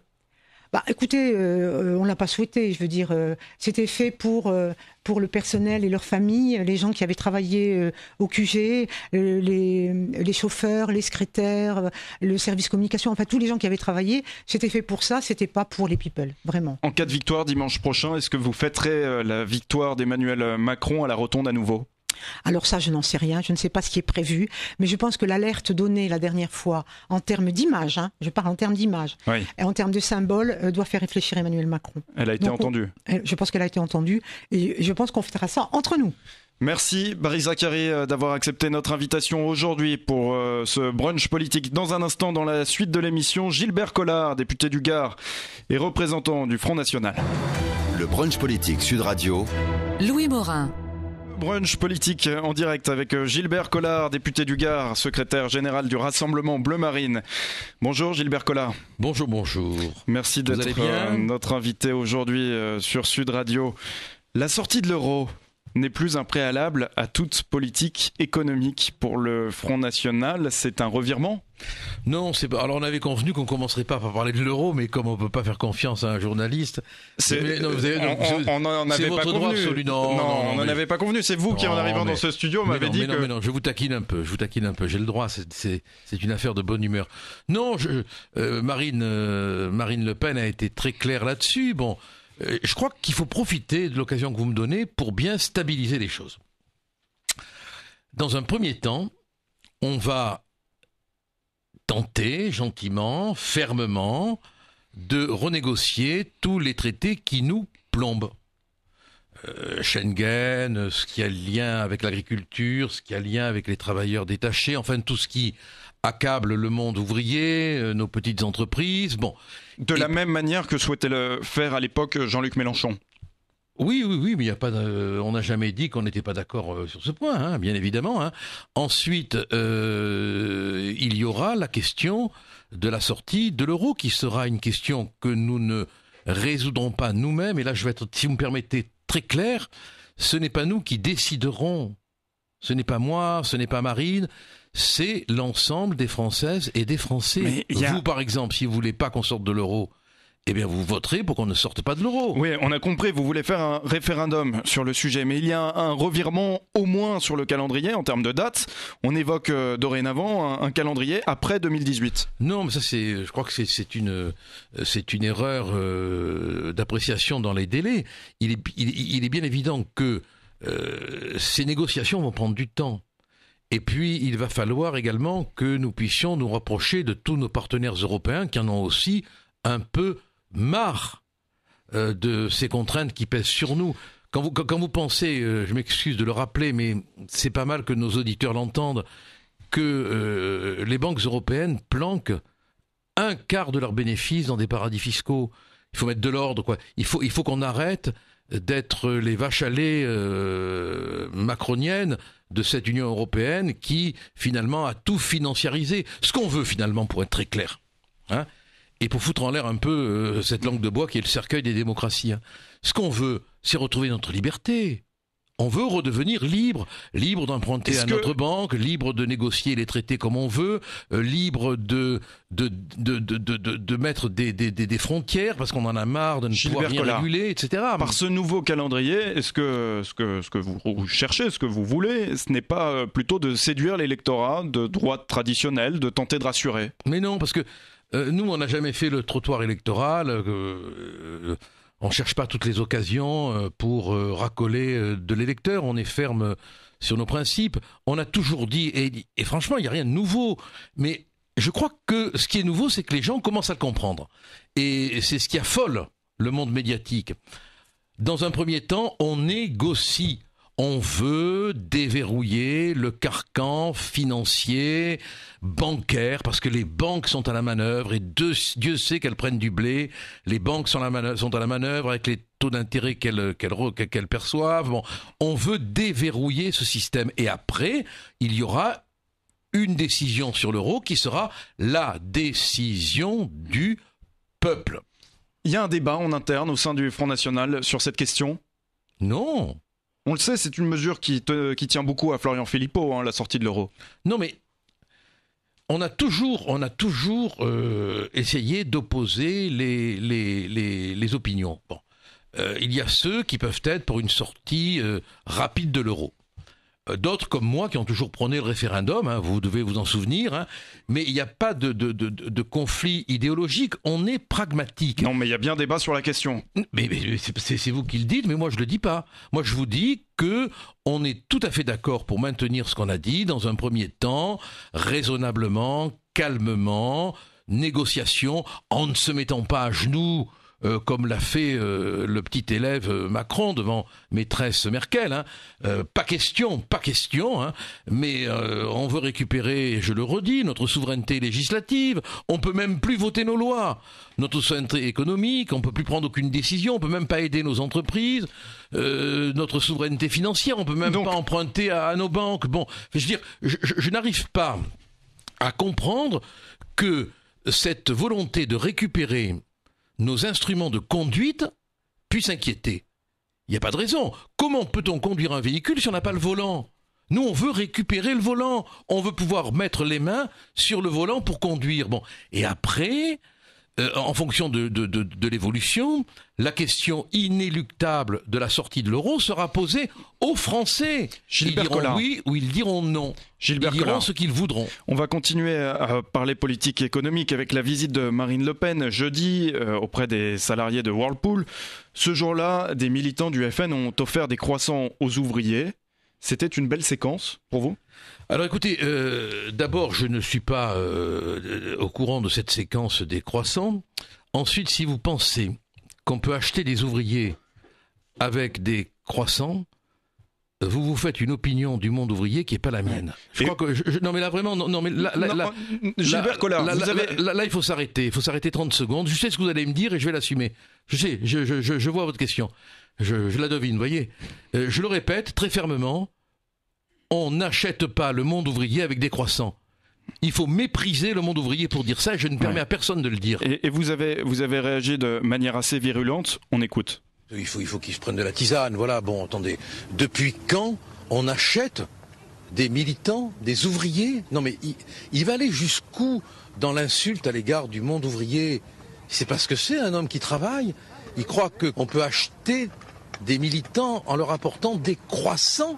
Bah, écoutez, euh, on l'a pas souhaité. Je veux dire, euh, c'était fait pour euh, pour le personnel et leurs familles, les gens qui avaient travaillé euh, au QG, euh, les, chauffeurs, les secrétaires, euh, le service communication, enfin tous les gens qui avaient travaillé. C'était fait pour ça. C'était pas pour les people, vraiment. En cas de victoire dimanche prochain, est-ce que vous fêterez euh, la victoire d'Emmanuel Macron à la rotonde à nouveau? Alors ça, je n'en sais rien. Je ne sais pas ce qui est prévu, mais je pense que l'alerte donnée la dernière fois en termes d'image, hein, je parle en termes d'image, Oui, et en termes de symbole, euh, doit faire réfléchir Emmanuel Macron. elle a été Donc, entendue. Je pense qu'elle a été entendue et je pense qu'on fêtera ça entre nous. Merci Barry Zachary euh, d'avoir accepté notre invitation aujourd'hui pour euh, ce brunch politique. Dans un instant, dans la suite de l'émission, Gilbert Collard, député du Gard et représentant du Front National. Le brunch politique Sud Radio. Louis Morin. Brunch politique en direct avec euh, Gilbert Collard, député du Gard, secrétaire général du Rassemblement Bleu Marine. Bonjour Gilbert Collard. Bonjour, bonjour. Merci d'être euh, notre invité aujourd'hui euh, sur Sud Radio. La sortie de l'euro n'est plus un préalable à toute politique économique pour le Front National. C'est un revirement? Non, c'est pas. Alors on avait convenu qu'on commencerait pas par parler de l'euro, mais comme on peut pas faire confiance à un journaliste, C'est- Mais non, vous avez- on- non, on- n'en avait pas votre droit convenu. absolu. Non, non, on n'en mais- avait pas convenu. C'est vous qui, en arrivant mais- dans ce studio, m'avez dit que. mais non, je vous taquine un peu, je vous taquine un peu, j'ai le droit, c'est- une affaire de bonne humeur. Non, je, euh, Marine, euh, Marine Le Pen a été très claire là-dessus. Bon, je crois qu'il faut profiter de l'occasion que vous me donnez pour bien stabiliser les choses. Dans un premier temps, on va tenter gentiment, fermement, de renégocier tous les traités qui nous plombent. Euh, Schengen, euh, ce qui a lien avec l'agriculture, ce qui a lien avec les travailleurs détachés, enfin tout ce qui accable le monde ouvrier, euh, nos petites entreprises. Bon, De la même manière que souhaitait le faire à l'époque Jean-Luc Mélenchon. oui, oui, oui, mais il y a pas, de- on n'a jamais dit qu'on n'était pas d'accord euh, sur ce point, hein, bien évidemment. hein. Ensuite, euh, il y aura la question de la sortie de l'euro, qui sera une question que nous ne résoudrons pas nous-mêmes. Et là, je vais être, si vous me permettez, très clair. Ce n'est pas nous qui déciderons. Ce n'est pas moi, ce n'est pas Marine. C'est l'ensemble des Françaises et des Français. A- Vous, par exemple, si vous voulez pas qu'on sorte de l'euro, eh bien vous voterez pour qu'on ne sorte pas de l'euro. Oui, on a compris, vous voulez faire un référendum sur le sujet, mais il y a un, revirement au moins sur le calendrier en termes de date. On évoque euh, dorénavant un, calendrier après 2018. Non, mais ça c'est, je crois que c'est une, euh, c'est une erreur euh, d'appréciation dans les délais. Il est, il, est bien évident que ces négociations vont prendre du temps. Et puis, il va falloir également que nous puissions nous rapprocher de tous nos partenaires européens qui en ont aussi un peu marre euh, de ces contraintes qui pèsent sur nous. Quand vous, quand, vous pensez, euh, je m'excuse de le rappeler, mais c'est pas mal que nos auditeurs l'entendent, que euh, les banques européennes planquent un quart de leurs bénéfices dans des paradis fiscaux. Il faut mettre de l'ordre, quoi. Il faut, il faut qu'on arrête d'être les vaches à lait macroniennes de cette Union européenne qui, finalement, a tout financiarisé. Ce qu'on veut, finalement, pour être très clair. Hein et pour foutre en l'air un peu euh, cette langue de bois qui est le cercueil des démocraties. Hein. Ce qu'on veut, c'est retrouver notre liberté. On veut redevenir libre, libre d'emprunter à notre banque, libre de négocier les traités comme on veut, euh, libre de de, de, de, de, mettre des, des, des, frontières parce qu'on en a marre de ne pouvoir rien réguler, etc. Par ce nouveau calendrier, est-ce que ce que ce que vous cherchez, ce que vous voulez, ce n'est pas euh, plutôt de séduire l'électorat de droite traditionnelle, de tenter de rassurer? Mais non, parce que euh, nous, on n'a jamais fait le trottoir électoral. Euh, on ne cherche pas toutes les occasions pour racoler de l'électeur. On est ferme sur nos principes. On a toujours dit, et, franchement, il n'y a rien de nouveau. Mais je crois que ce qui est nouveau, c'est que les gens commencent à le comprendre. Et c'est ce qui affole le monde médiatique. Dans un premier temps, on négocie on veut déverrouiller le carcan financier, bancaire, parce que les banques sont à la manœuvre, et Dieu sait qu'elles prennent du blé, les banques sont, à la manœuvre avec les taux d'intérêt qu'elles perçoivent. Bon, on veut déverrouiller ce système, et après, il y aura une décision sur l'euro qui sera la décision du peuple. Il y a un débat en interne au sein du Front National sur cette question? Non. On le sait, c'est une mesure qui, tient beaucoup à Florian Philippot, hein, la sortie de l'euro. Non, mais on a toujours, on a toujours euh, essayé d'opposer les, opinions. Euh, il y a ceux qui peuvent être pour une sortie euh, rapide de l'euro. Euh, d'autres comme moi qui ont toujours prôné le référendum, hein, vous devez vous en souvenir, hein, mais il n'y a pas de, de, de, de, conflit idéologique, on est pragmatique. Non, mais il y a bien débat sur la question. Mais, c'est vous qui le dites, mais moi je le dis pas. Moi je vous dis que on est tout à fait d'accord pour maintenir ce qu'on a dit dans un premier temps, raisonnablement, calmement, négociation, en ne se mettant pas à genoux euh, comme l'a fait euh, le petit élève euh, Macron devant maîtresse Merkel. Hein. pas question, pas question, hein. mais on veut récupérer, je le redis, notre souveraineté législative. On peut même plus voter nos lois, notre souveraineté économique. On peut plus prendre aucune décision. On peut même pas aider nos entreprises, notre souveraineté financière. On peut même pas emprunter à, nos banques. Bon, je veux dire, je n'arrive pas à comprendre que cette volonté de récupérer nos instruments de conduite puissent inquiéter. Il n'y a pas de raison. Comment peut-on conduire un véhicule si on n'a pas le volant? Nous, on veut récupérer le volant. On veut pouvoir mettre les mains sur le volant pour conduire. Bon. Et après, euh, en fonction de, de, l'évolution, la question inéluctable de la sortie de l'euro sera posée aux Français. ils diront oui ou ils diront non. Gilbert ils diront ce qu'ils voudront. On va continuer à parler politique économique avec la visite de Marine Le Pen jeudi euh, auprès des salariés de Whirlpool. Ce jour-là, des militants du FN ont offert des croissants aux ouvriers. C'était une belle séquence pour vous? Alors écoutez, euh, d'abord, je ne suis pas euh, au courant de cette séquence des croissants. Ensuite, si vous pensez qu'on peut acheter des ouvriers avec des croissants, vous vous faites une opinion du monde ouvrier qui n'est pas la mienne. Je crois que non mais là vraiment non, mais là, Gilbert Collard, là, il faut s'arrêter, il faut s'arrêter 30 secondes. Je sais ce que vous allez me dire et je vais l'assumer. Je sais, je, je, je, vois votre question. Je, la devine, voyez. Euh, je le répète très fermement on n'achète pas le monde ouvrier avec des croissants. Il faut mépriser le monde ouvrier pour dire ça, et je ne permets à personne de le dire. Et, vous, avez, vous avez réagi de manière assez virulente, on écoute. Il faut, il faut qu'ils se prennent de la tisane, voilà, bon, attendez. Depuis quand on achète des militants, des ouvriers? Non mais il, il va aller jusqu'où dans l'insulte à l'égard du monde ouvrier? Il sait pas ce que c'est un homme qui travaille. Il croit qu'on peut acheter des militants en leur apportant des croissants,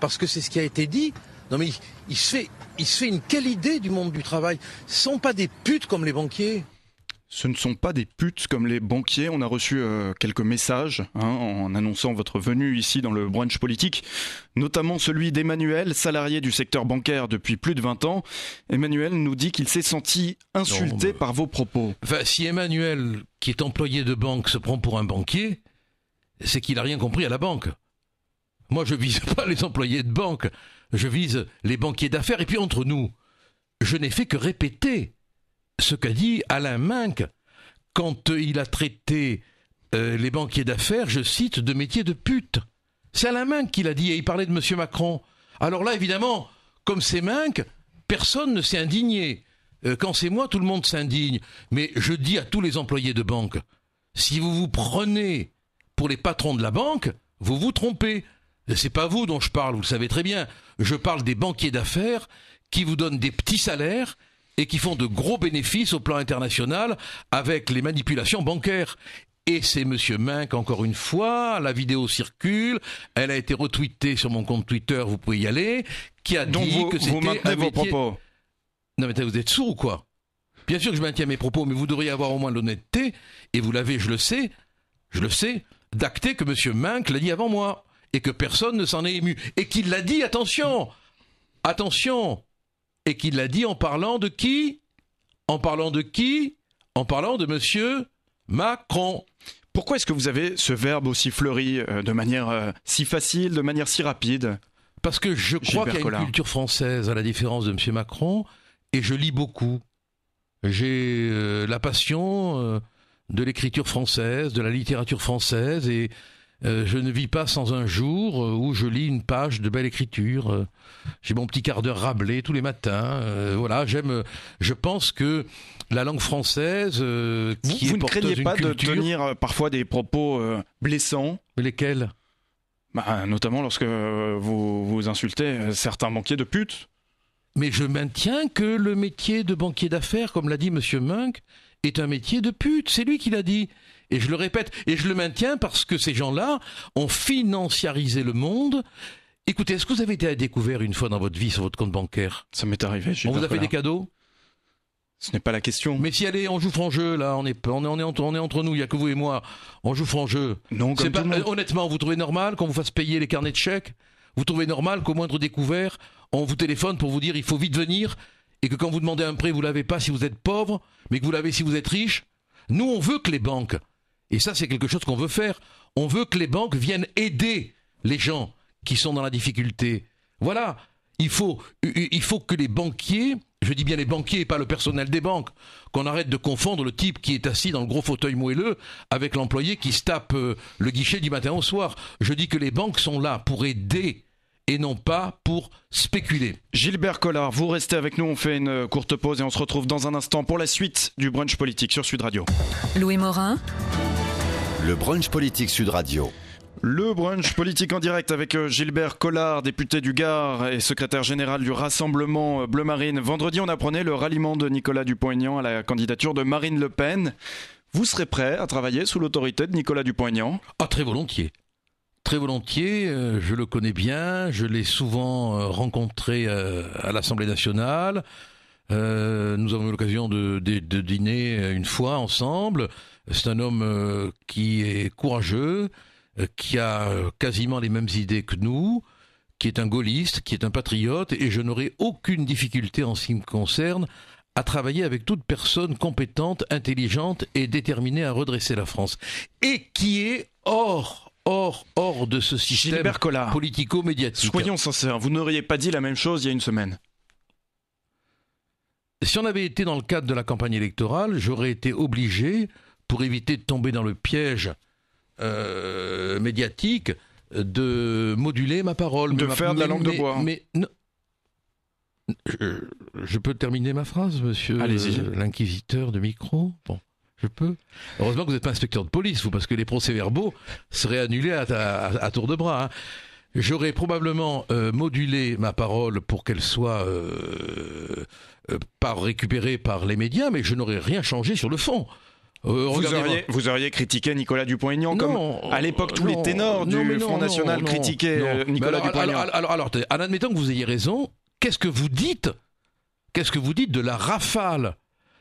parce que c'est ce qui a été dit. Non mais il, il se fait, il se fait une quelle idée du monde du travail. Ce sont pas des putes comme les banquiers. Ce ne sont pas des putes comme les banquiers. On a reçu euh, quelques messages hein, en annonçant votre venue ici dans le brunch politique, notamment celui d'Emmanuel, salarié du secteur bancaire depuis plus de 20 ans. Emmanuel nous dit qu'il s'est senti insulté Non, mais- par vos propos. Enfin, si Emmanuel, qui est employé de banque, se prend pour un banquier, c'est qu'il n'a rien compris à la banque. Moi, je vise pas les employés de banque, je vise les banquiers d'affaires. Et puis entre nous, je n'ai fait que répéter ce qu'a dit Alain Minck quand euh, il a traité euh, les banquiers d'affaires, je cite, de métier de pute. C'est Alain Minck qui l'a dit et il parlait de M. Macron. Alors là, évidemment, comme c'est Minck, personne ne s'est indigné. Euh, quand c'est moi, tout le monde s'indigne. Mais je dis à tous les employés de banque, si vous vous prenez pour les patrons de la banque, vous vous trompez. C'est pas vous dont je parle, vous le savez très bien. Je parle des banquiers d'affaires qui vous donnent des petits salaires et qui font de gros bénéfices au plan international avec les manipulations bancaires. Et c'est Monsieur Minck, encore une fois, la vidéo circule, elle a été retweetée sur mon compte Twitter, vous pouvez y aller, qui a Donc dit vous, que vous c'était maintenez un vos métier... propos. Non mais vous êtes sourd ou quoi? Bien sûr que je maintiens mes propos, mais vous devriez avoir au moins l'honnêteté, et vous l'avez, je le sais, je le sais, d'acter que M. Minck l'a dit avant moi, et que personne ne s'en est ému, et qu'il l'a dit, attention, attention, et qu'il l'a dit en parlant de qui? En parlant de qui? En parlant de M. Macron. Pourquoi est-ce que vous avez ce verbe aussi fleuri, euh, de manière euh, si facile, de manière si rapide? Parce que je crois qu'il y a Collard. une culture française, à la différence de M. Macron, et je lis beaucoup. J'ai euh, la passion de l'écriture française, de la littérature française, et euh, je ne vis pas sans un jour euh, où je lis une page de belle écriture. Euh, J'ai mon petit quart d'heure Rabelais tous les matins. Euh, voilà, j'aime. Je pense que la langue française, euh, Vous, qui vous est ne craignez pas de tenir parfois des propos blessants lesquels? Bah, notamment lorsque vous, vous insultez certains banquiers de putes. Mais je maintiens que le métier de banquier d'affaires, comme l'a dit M. Munk, est un métier de pute. C'est lui qui l'a dit. Et je le répète, et je le maintiens parce que ces gens-là ont financiarisé le monde. Écoutez, est-ce que vous avez été à découvert une fois dans votre vie sur votre compte bancaire? Ça m'est arrivé. On vous a fait des cadeaux? Ce n'est pas la question. Mais si allez, on joue franc jeu, là, on est, on est, on est, entre, on est entre nous, il n'y a que vous et moi. On joue franc jeu. Non, comme pas- tout le monde. honnêtement, vous trouvez normal qu'on vous fasse payer les carnets de chèques? Vous trouvez normal qu'au moindre découvert, on vous téléphone pour vous dire il faut vite venir et que quand vous demandez un prêt, vous l'avez pas si vous êtes pauvre, mais que vous l'avez si vous êtes riche? Nous, on veut que les banques, et ça c'est quelque chose qu'on veut faire, on veut que les banques viennent aider les gens qui sont dans la difficulté. Voilà, il faut, il faut que les banquiers, je dis bien les banquiers et pas le personnel des banques, qu'on arrête de confondre le type qui est assis dans le gros fauteuil moelleux avec l'employé qui se tape euh, le guichet du matin au soir. Je dis que les banques sont là pour aider et non pas pour spéculer. Gilbert Collard, vous restez avec nous, on fait une euh, courte pause et on se retrouve dans un instant pour la suite du brunch politique sur Sud Radio. Louis Morin, Le brunch politique Sud Radio. Le brunch politique en direct avec euh, Gilbert Collard, député du Gard et secrétaire général du Rassemblement euh, Bleu Marine. Vendredi, on apprenait le ralliement de Nicolas Dupont-Aignan à la candidature de Marine Le Pen. Vous serez prêt à travailler sous l'autorité de Nicolas Dupont-Aignan? Ah, très volontiers. Très volontiers, euh, je le connais bien, je l'ai souvent euh, rencontré euh, à l'Assemblée nationale. Euh, nous avons eu l'occasion de, de- de dîner une fois ensemble. C'est un homme euh, qui est courageux, euh, qui a quasiment les mêmes idées que nous, qui est un gaulliste, qui est un patriote, et je n'aurai aucune difficulté en ce qui me concerne à travailler avec toute personne compétente, intelligente et déterminée à redresser la France. Et qui est hors, hors, hors de ce système politico-médiatique. soyons sincères, vous n'auriez pas dit la même chose il y a une semaine. Si on avait été dans le cadre de la campagne électorale, j'aurais été obligé, pour éviter de tomber dans le piège euh, médiatique, de moduler ma parole. De Mais ma- faire de la mais- langue de bois. Mais, non. je, je peux terminer ma phrase, monsieur euh, l'inquisiteur de micro? Bon, je peux. Heureusement que vous n'êtes pas inspecteur de police, vous, parce que les procès-verbaux seraient annulés à, à- à tour de bras. hein. J'aurais probablement euh, modulé ma parole pour qu'elle soit récupérée par les médias, mais je n'aurais rien changé sur le fond. Euh, Vous auriez, vous auriez critiqué Nicolas Dupont-Aignan comme à l'époque tous les ténors non, du non, Front National critiquaient euh, Nicolas alors, Dupont-Aignan. alors, alors, alors, en admettant que vous ayez raison, qu'est-ce que vous dites? Qu'est-ce que vous dites de la rafale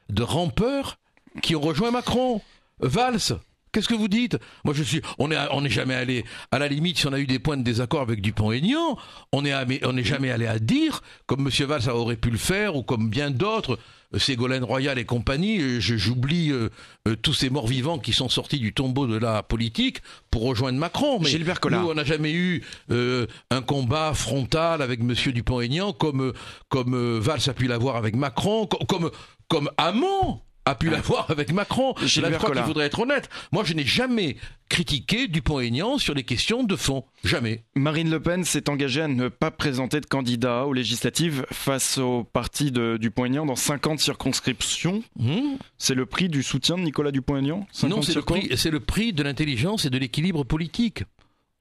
de rampeurs qui ont rejoint Macron? Valls Qu'est-ce que vous dites? Moi, je suis. On est, on n'est jamais allé. À la limite, si on a eu des points de désaccord avec Dupont-Aignan, on est, on n'est jamais allé à dire, comme Monsieur Valls aurait pu le faire, ou comme bien d'autres, euh, Ségolène Royal et compagnie. euh, je- J'oublie euh, euh, tous ces morts vivants qui sont sortis du tombeau de la politique pour rejoindre Macron. Mais Gilbert Collard. nous, on n'a jamais eu euh, un combat frontal avec Monsieur Dupont-Aignan comme comme Valls a pu l'avoir avec Macron, co- comme comme Hamon a pu l'avoir avec Macron. Là, je crois qu'il faudrait être honnête. Moi, je n'ai jamais critiqué Dupont-Aignan sur les questions de fond. Jamais. Marine Le Pen s'est engagée à ne pas présenter de candidat aux législatives face au parti de Dupont-Aignan dans 50 circonscriptions. Hmm C'est le prix du soutien de Nicolas Dupont-Aignan 50 non, le c'est le prix de l'intelligence et de l'équilibre politique.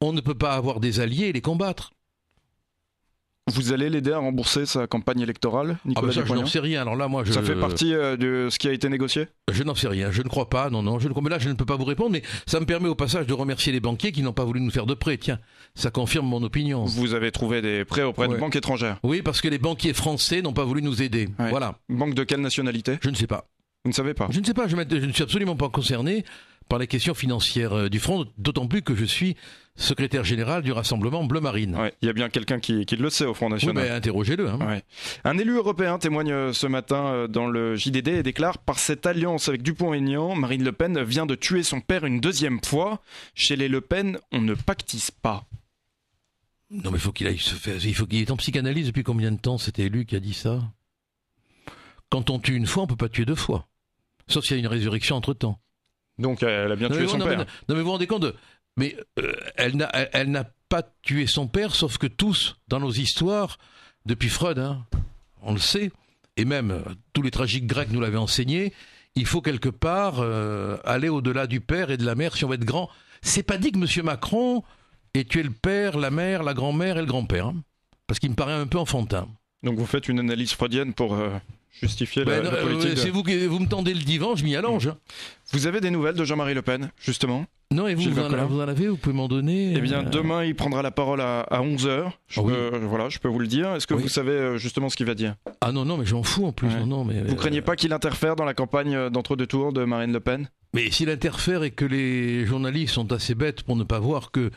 On ne peut pas avoir des alliés et les combattre. Vous allez l'aider à rembourser sa campagne électorale, Ah ben Nicolas ça, je n'en sais rien. Alors là, moi, je, Ça fait partie euh, de ce qui a été négocié Je n'en sais rien. Je ne crois pas. Non, non. Je ne, mais là, je ne peux pas vous répondre. Mais ça me permet au passage de remercier les banquiers qui n'ont pas voulu nous faire de prêt. Tiens, ça confirme mon opinion. Vous avez trouvé des prêts auprès de banques étrangères. Oui, parce que les banquiers français n'ont pas voulu nous aider. Ouais. Voilà. Banque de quelle nationalité Je ne sais pas. Vous ne savez pas Je ne sais pas. Je, je ne suis absolument pas concerné par les questions financières euh, du Front, d'autant plus que je suis secrétaire général du Rassemblement Bleu Marine. Ouais, Il y a bien quelqu'un qui, qui le sait au Front National. interrogez-le. hein. Ouais. Un élu européen témoigne euh, ce matin euh, dans le JDD et déclare Par cette alliance avec Dupont-Aignan, Marine Le Pen vient de tuer son père une deuxième fois. Chez les Le Pen, on ne pactise pas. Non, mais il faut qu'il aille se faire. Il faut qu'il est en psychanalyse depuis combien de temps C'était élu qui a dit ça? Quand on tue une fois, on peut pas tuer deux fois. Sauf s'il y a une résurrection entre temps. Donc elle a bien Non, tué son non, père. mais- non, mais vous vous rendez compte de- Mais euh, elle n'a elle, elle n'a pas tué son père, sauf que tous, dans nos histoires, depuis Freud, hein, on le sait, et même euh, tous les tragiques grecs nous l'avaient enseigné, il faut quelque part euh, aller au-delà du père et de la mère si on veut être grand. C'est pas dit que M. Macron ait tué le père, la mère, la grand-mère et le grand-père. hein, parce qu'il me paraît un peu enfantin. Donc vous faites une analyse freudienne pour euh, justifier la, Ben, la euh, de- C'est vous qui vous me tendez le divan, je m'y allonge. Vous avez des nouvelles de Jean-Marie Le Pen, justement? Non, et vous, vous en, vous en avez Vous pouvez m'en donner Eh bien, euh, demain, il prendra la parole à, 11h. Je, Ah oui. peux, voilà, je peux vous le dire. Est-ce que Oui. vous savez euh, justement ce qu'il va dire? Ah non, non, mais j'en fous en plus. Ouais. Non, non, mais, Vous euh, craignez pas qu'il interfère dans la campagne euh, d'entre-deux tours de Marine Le Pen? Mais s'il interfère et que les journalistes sont assez bêtes pour ne pas voir que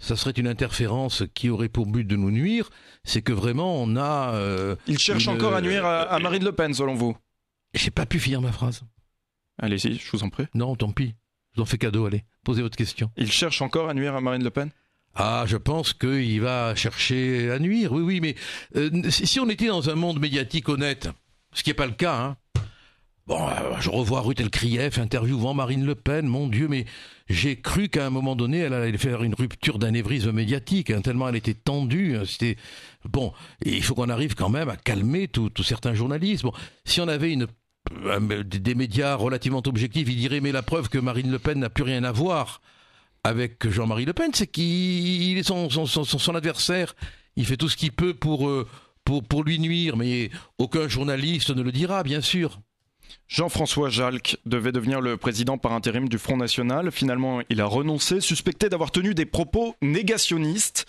ça serait une interférence qui aurait pour but de nous nuire, c'est que vraiment on a. euh, Il cherche Une- encore à nuire à, à Marine Le Pen, selon vous J'ai pas pu finir ma phrase. Allez-y, je vous en prie. Non, tant pis. Je vous en fais cadeau, allez. Posez votre question. Il cherche encore à nuire à Marine Le Pen? Ah, je pense qu'il va chercher à nuire, oui, oui, mais euh, si si on était dans un monde médiatique honnête, ce qui n'est pas le cas, hein. Bon, euh, je revois Ruth Elkrief interviewant Marine Le Pen, mon Dieu, mais j'ai cru qu'à un moment donné, elle allait faire une rupture d'anévrisme médiatique, hein, tellement elle était tendue. hein, C'était bon. Il faut qu'on arrive quand même à calmer tous certains journalistes. Bon, si on avait euh, des médias relativement objectifs, ils diraient mais la preuve que Marine Le Pen n'a plus rien à voir avec Jean-Marie Le Pen, c'est qu'il est son, adversaire. Il fait tout ce qu'il peut euh, pour, pour lui nuire, mais aucun journaliste ne le dira, bien sûr. Jean-François Jalc devait devenir le président par intérim du Front National. Finalement, il a renoncé, suspecté d'avoir tenu des propos négationnistes.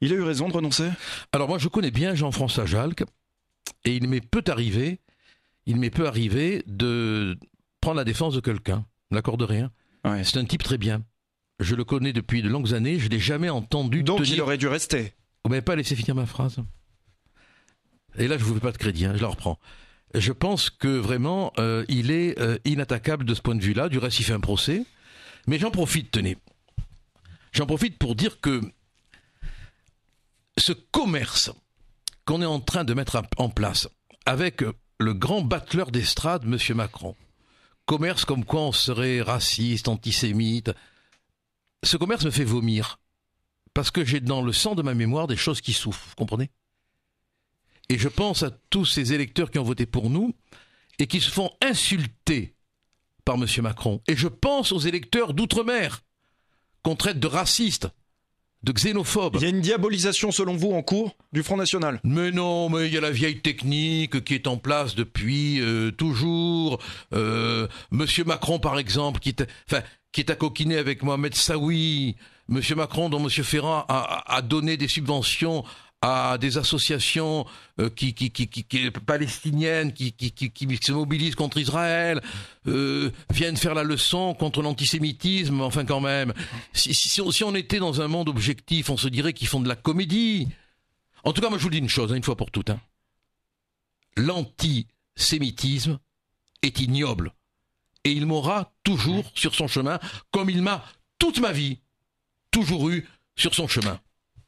Il a eu raison de renoncer? Alors moi, je connais bien Jean-François Jalc, et il m'est peu arrivé, il m'est peu arrivé de prendre la défense de quelqu'un. D'accord de rien? Ouais. C'est un type très bien. Je le connais depuis de longues années, je l'ai jamais entendu Donc tenir... il aurait dû rester? Vous m'avez pas laissé finir ma phrase? Et là, je vous fais pas de crédit, hein, je la reprends. Je pense que vraiment, euh, il est euh, inattaquable de ce point de vue-là. Du reste, il fait un procès. Mais j'en profite, tenez. J'en profite pour dire que ce commerce qu'on est en train de mettre en place avec le grand battleur d'estrade, Monsieur Macron, commerce comme quoi on serait raciste, antisémite, ce commerce me fait vomir parce que j'ai dans le sang de ma mémoire des choses qui souffrent, vous comprenez? Et je pense à tous ces électeurs qui ont voté pour nous et qui se font insulter par M. Macron. Et je pense aux électeurs d'outre-mer qu'on traite de racistes de xénophobe. Il y a une diabolisation, selon vous, en cours du Front National? Mais non, mais il y a la vieille technique qui est en place depuis euh, toujours. Euh, Monsieur Macron, par exemple, qui est, enfin, qui est à coquiner avec Mohamed Saoui. Monsieur Macron, dont Monsieur Ferrand a, a donné des subventions à des associations euh, qui, qui, qui, qui, palestiniennes qui, se mobilisent contre Israël, euh, viennent faire la leçon contre l'antisémitisme, enfin quand même. Si, si, on, était dans un monde objectif, on se dirait qu'ils font de la comédie. En tout cas, moi je vous dis une chose, hein, une fois pour toutes. Hein. L'antisémitisme est ignoble. Et il m'aura toujours sur son chemin, comme il m'a toute ma vie toujours eu sur son chemin.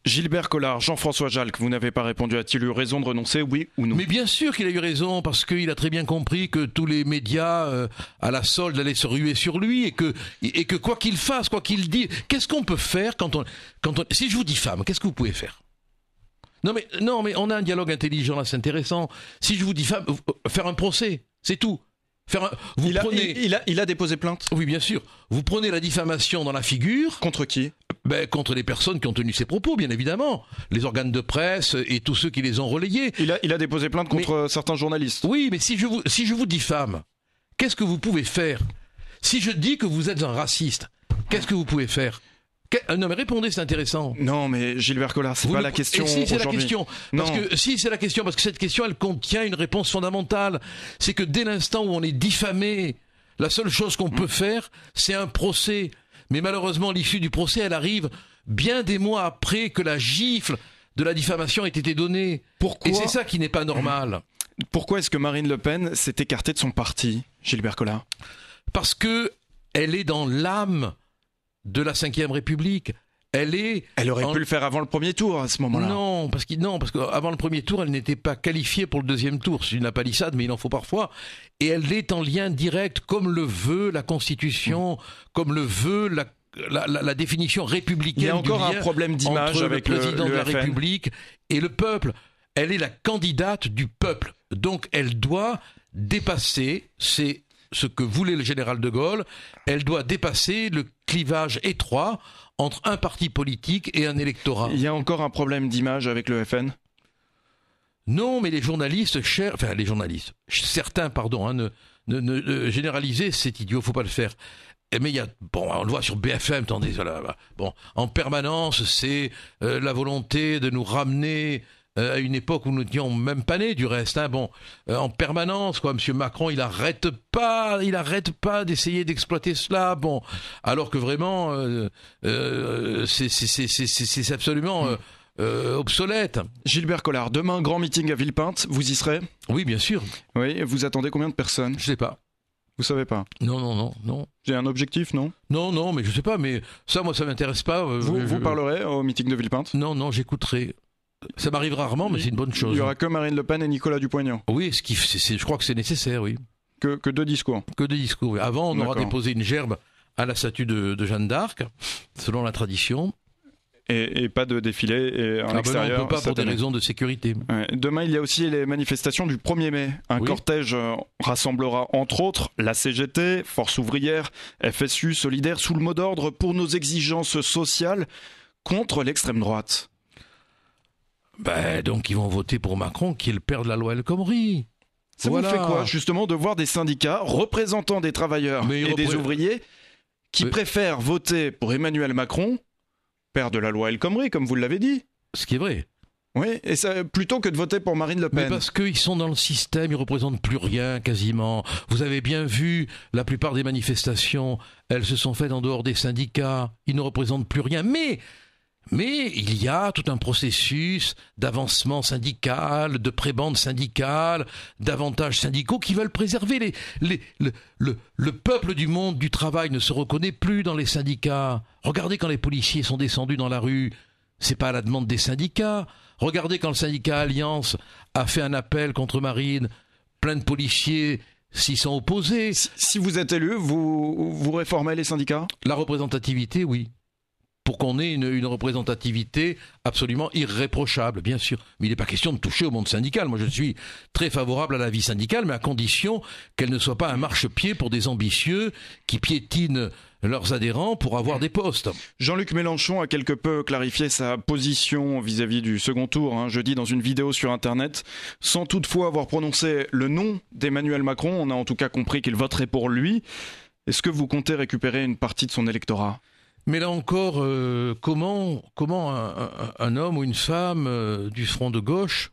Gilbert Collard, Jean-François Jalc, vous n'avez pas répondu. A-t-il eu raison de renoncer, oui ou non? Mais bien sûr qu'il a eu raison, parce qu'il a très bien compris que tous les médias euh, à la solde allaient se ruer sur lui et que, et que quoi qu'il fasse, quoi qu'il dise, qu'est-ce qu'on peut faire quand on, quand on... Si je vous dis femme, qu'est-ce que vous pouvez faire? Non mais, non mais on a un dialogue intelligent là, c'est intéressant. Si je vous dis femme, faire un procès, c'est tout. Faire un, vous il, prenez... a, il, a, il a déposé plainte? Oui, bien sûr. Vous prenez la diffamation dans la figure. Contre qui? Ben, contre les personnes qui ont tenu ces propos, bien évidemment. Les organes de presse et tous ceux qui les ont relayés. Il a, il a déposé plainte contre mais, certains journalistes. Oui, mais si je vous, si je vous diffame, qu'est-ce que vous pouvez faire? Si je dis que vous êtes un raciste, qu'est-ce que vous pouvez faire? Non mais répondez, c'est intéressant. Non mais Gilbert Collard, c'est pas le... la question. si c'est la question, parce que si c'est la question, parce que cette question, elle contient une réponse fondamentale. C'est que dès l'instant où on est diffamé, la seule chose qu'on peut faire, c'est un procès. Mais malheureusement, l'issue du procès, elle arrive bien des mois après que la gifle de la diffamation ait été donnée. Pourquoi Et c'est ça qui n'est pas normal. Pourquoi est-ce que Marine Le Pen s'est écartée de son parti, Gilbert Collard Parce que elle est dans l'âme de la Ve République. Elle est. Elle aurait en... pu le faire avant le premier tour à ce moment-là. Non, parce que non, parce qu'avant le premier tour, elle n'était pas qualifiée pour le deuxième tour. C'est une palissade, mais il en faut parfois. Et elle est en lien direct, comme le veut la Constitution, mmh. comme le veut la la, la, la, définition républicaine. Il y a encore un problème d'image avec le président le, de la FN. République et le peuple. Elle est la candidate du peuple. Donc elle doit dépasser, c'est ce que voulait le général de Gaulle, elle doit dépasser le clivage étroit entre un parti politique et un électorat. Il y a encore un problème d'image avec le FN Non, mais les journalistes cherchent, enfin les journalistes, certains, pardon, hein, ne, ne, ne, généraliser, c'est idiot, faut pas le faire. Mais il y a, bon, on le voit sur BFM, attendez, là, bon, en permanence, c'est euh, la volonté de nous ramener euh, à une époque où nous n'étions même pas nés, du reste. Hein, bon, euh, en permanence, quoi. Monsieur Macron, il arrête pas, il arrête pas d'essayer d'exploiter cela. Bon, alors que vraiment, euh, c'est absolument. Euh, obsolète. Gilbert Collard, demain, grand meeting à Villepinte, vous y serez? Oui, bien sûr. Oui, vous attendez combien de personnes? Je sais pas. Vous savez pas? Non, non, non, non. J'ai un objectif, non? Non, non, mais je sais pas, mais ça, moi, ça m'intéresse pas. Vous, je... vous parlerez au meeting de Villepinte? Non, non, j'écouterai. Ça m'arrive rarement, mais c'est une bonne chose. Il y aura que Marine Le Pen et Nicolas Dupont-Aignan. Oui, ce qui, je crois que c'est nécessaire, oui. Que, que, deux discours Que deux discours, oui. Avant, on aura déposé une gerbe à la statue de, de Jeanne d'Arc, selon la tradition. Et, et, pas de défilé et en ah extérieur. Ben non, on peut pas pour des raisons de sécurité. Ouais. Demain, il y a aussi les manifestations du 1er mai. Un oui. cortège rassemblera entre autres la CGT, Force ouvrière, FSU, Solidaire, sous le mot d'ordre pour nos exigences sociales contre l'extrême droite. Ben, donc ils vont voter pour Macron qui est le père de la loi El Khomri. Ça voilà. vous fait quoi, justement, de voir des syndicats représentant des travailleurs Mais et repré... des ouvriers qui Mais... préfèrent voter pour Emmanuel Macron, père de la loi El Khomri, comme vous l'avez dit Ce qui est vrai. Oui, et ça, plutôt que de voter pour Marine Le Pen. Mais parce qu'ils sont dans le système, ils représentent plus rien quasiment. Vous avez bien vu, la plupart des manifestations, elles se sont faites en dehors des syndicats. Ils ne représentent plus rien. Mais mais il y a tout un processus d'avancement syndical, de prébande syndicale, d'avantages syndicaux qui veulent préserver les, les, le, le, le, peuple du monde du travail ne se reconnaît plus dans les syndicats. Regardez quand les policiers sont descendus dans la rue, c'est pas à la demande des syndicats. Regardez quand le syndicat Alliance a fait un appel contre Marine, plein de policiers s'y sont opposés. Si, si vous êtes élu, vous, vous réformez les syndicats? La représentativité, oui pour qu'on ait une, représentativité absolument irréprochable, bien sûr. Mais il n'est pas question de toucher au monde syndical. Moi, je suis très favorable à la vie syndicale, mais à condition qu'elle ne soit pas un marchepied pour des ambitieux qui piétinent leurs adhérents pour avoir des postes. Jean-Luc Mélenchon a quelque peu clarifié sa position vis-à-vis du second tour hein, jeudi dans une vidéo sur Internet, sans toutefois avoir prononcé le nom d'Emmanuel Macron. On a en tout cas compris qu'il voterait pour lui. Est-ce que vous comptez récupérer une partie de son électorat? Mais là encore, euh, comment, un, homme ou une femme euh, du front de gauche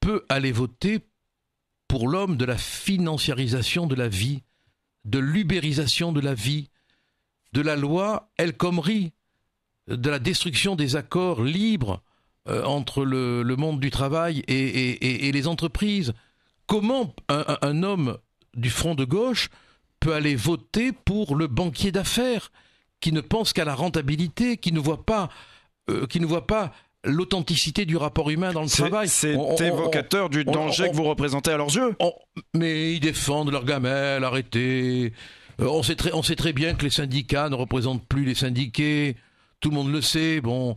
peut aller voter pour l'homme de la financiarisation de la vie, de l'ubérisation de la vie, de la loi El Khomri, de la destruction des accords libres euh, entre le, monde du travail et, les entreprises? Comment un homme du front de gauche peut aller voter pour le banquier d'affaires? Qui ne pense qu'à la rentabilité, qui ne voit pas, euh, qui ne voit pas l'authenticité du rapport humain dans le travail. C'est évocateur du danger que vous représentez à leurs yeux. mais ils défendent leur gamelle, arrêtez. Euh, on, sait très, on sait très bien que les syndicats ne représentent plus les syndiqués. Tout le monde le sait. Bon,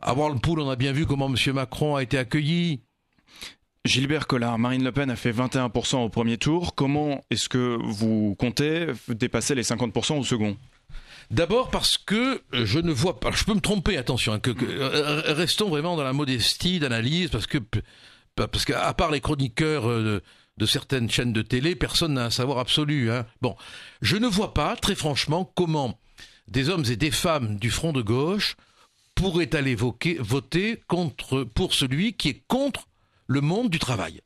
à Whirlpool, on a bien vu comment M. Macron a été accueilli. Gilbert Collard, Marine Le Pen a fait 21% au premier tour. Comment est-ce que vous comptez dépasser les 50% au second? D'abord parce que euh, je ne vois pas. Je peux me tromper, attention. Hein, euh, restons vraiment dans la modestie d'analyse, parce que parce qu'à part les chroniqueurs euh, de, certaines chaînes de télé, personne n'a un savoir absolu. Hein. Bon, je ne vois pas, très franchement, comment des hommes et des femmes du front de gauche pourraient aller voter contre pour celui qui est contre le monde du travail,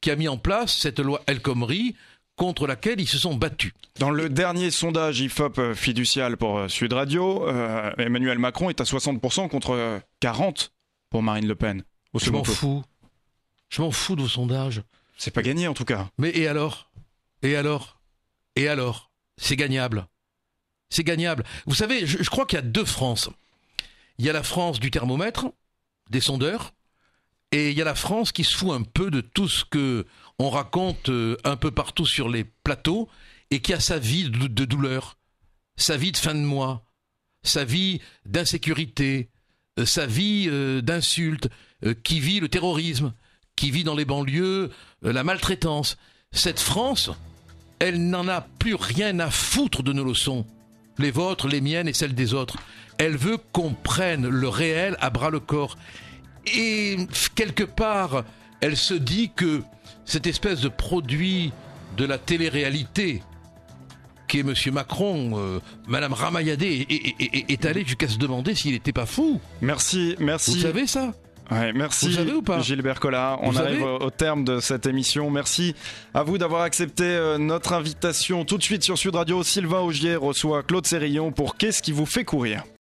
qui a mis en place cette loi El Khomri contre laquelle ils se sont battus. Dans le dernier sondage IFOP euh, fiducial pour euh, Sud Radio, euh, Emmanuel Macron est à 60% contre 40% pour Marine Le Pen. Je m'en fous. Je m'en fous de vos sondages. C'est pas gagné en tout cas. Mais et alors? Et alors? Et alors? C'est gagnable. C'est gagnable. Vous savez, je, je crois qu'il y a deux France. Il y a la France du thermomètre, des sondeurs, et il y a la France qui se fout un peu de tout ce que on raconte euh, un peu partout sur les plateaux et qui a sa vie de, douleur, sa vie de fin de mois, sa vie d'insécurité, euh, sa vie euh, d'insulte, qui vit le terrorisme, qui vit dans les banlieues la maltraitance. Cette France, elle n'en a plus rien à foutre de nos leçons, les vôtres, les miennes et celles des autres. Elle veut qu'on prenne le réel à bras le corps. Et quelque part, elle se dit que cette espèce de produit de la télé-réalité qu'est M. Macron, euh, Mme Ramayadé est, est, allée jusqu'à se demander s'il n'était pas fou. Merci, merci. Vous savez ça? Ouais, merci vous savez ou pas? Gilbert Collard. On arrive au terme de cette émission. Merci à vous d'avoir accepté euh, notre invitation. Tout de suite sur Sud Radio, Sylvain Augier reçoit Claude Sérillon pour Qu'est-ce qui vous fait courir?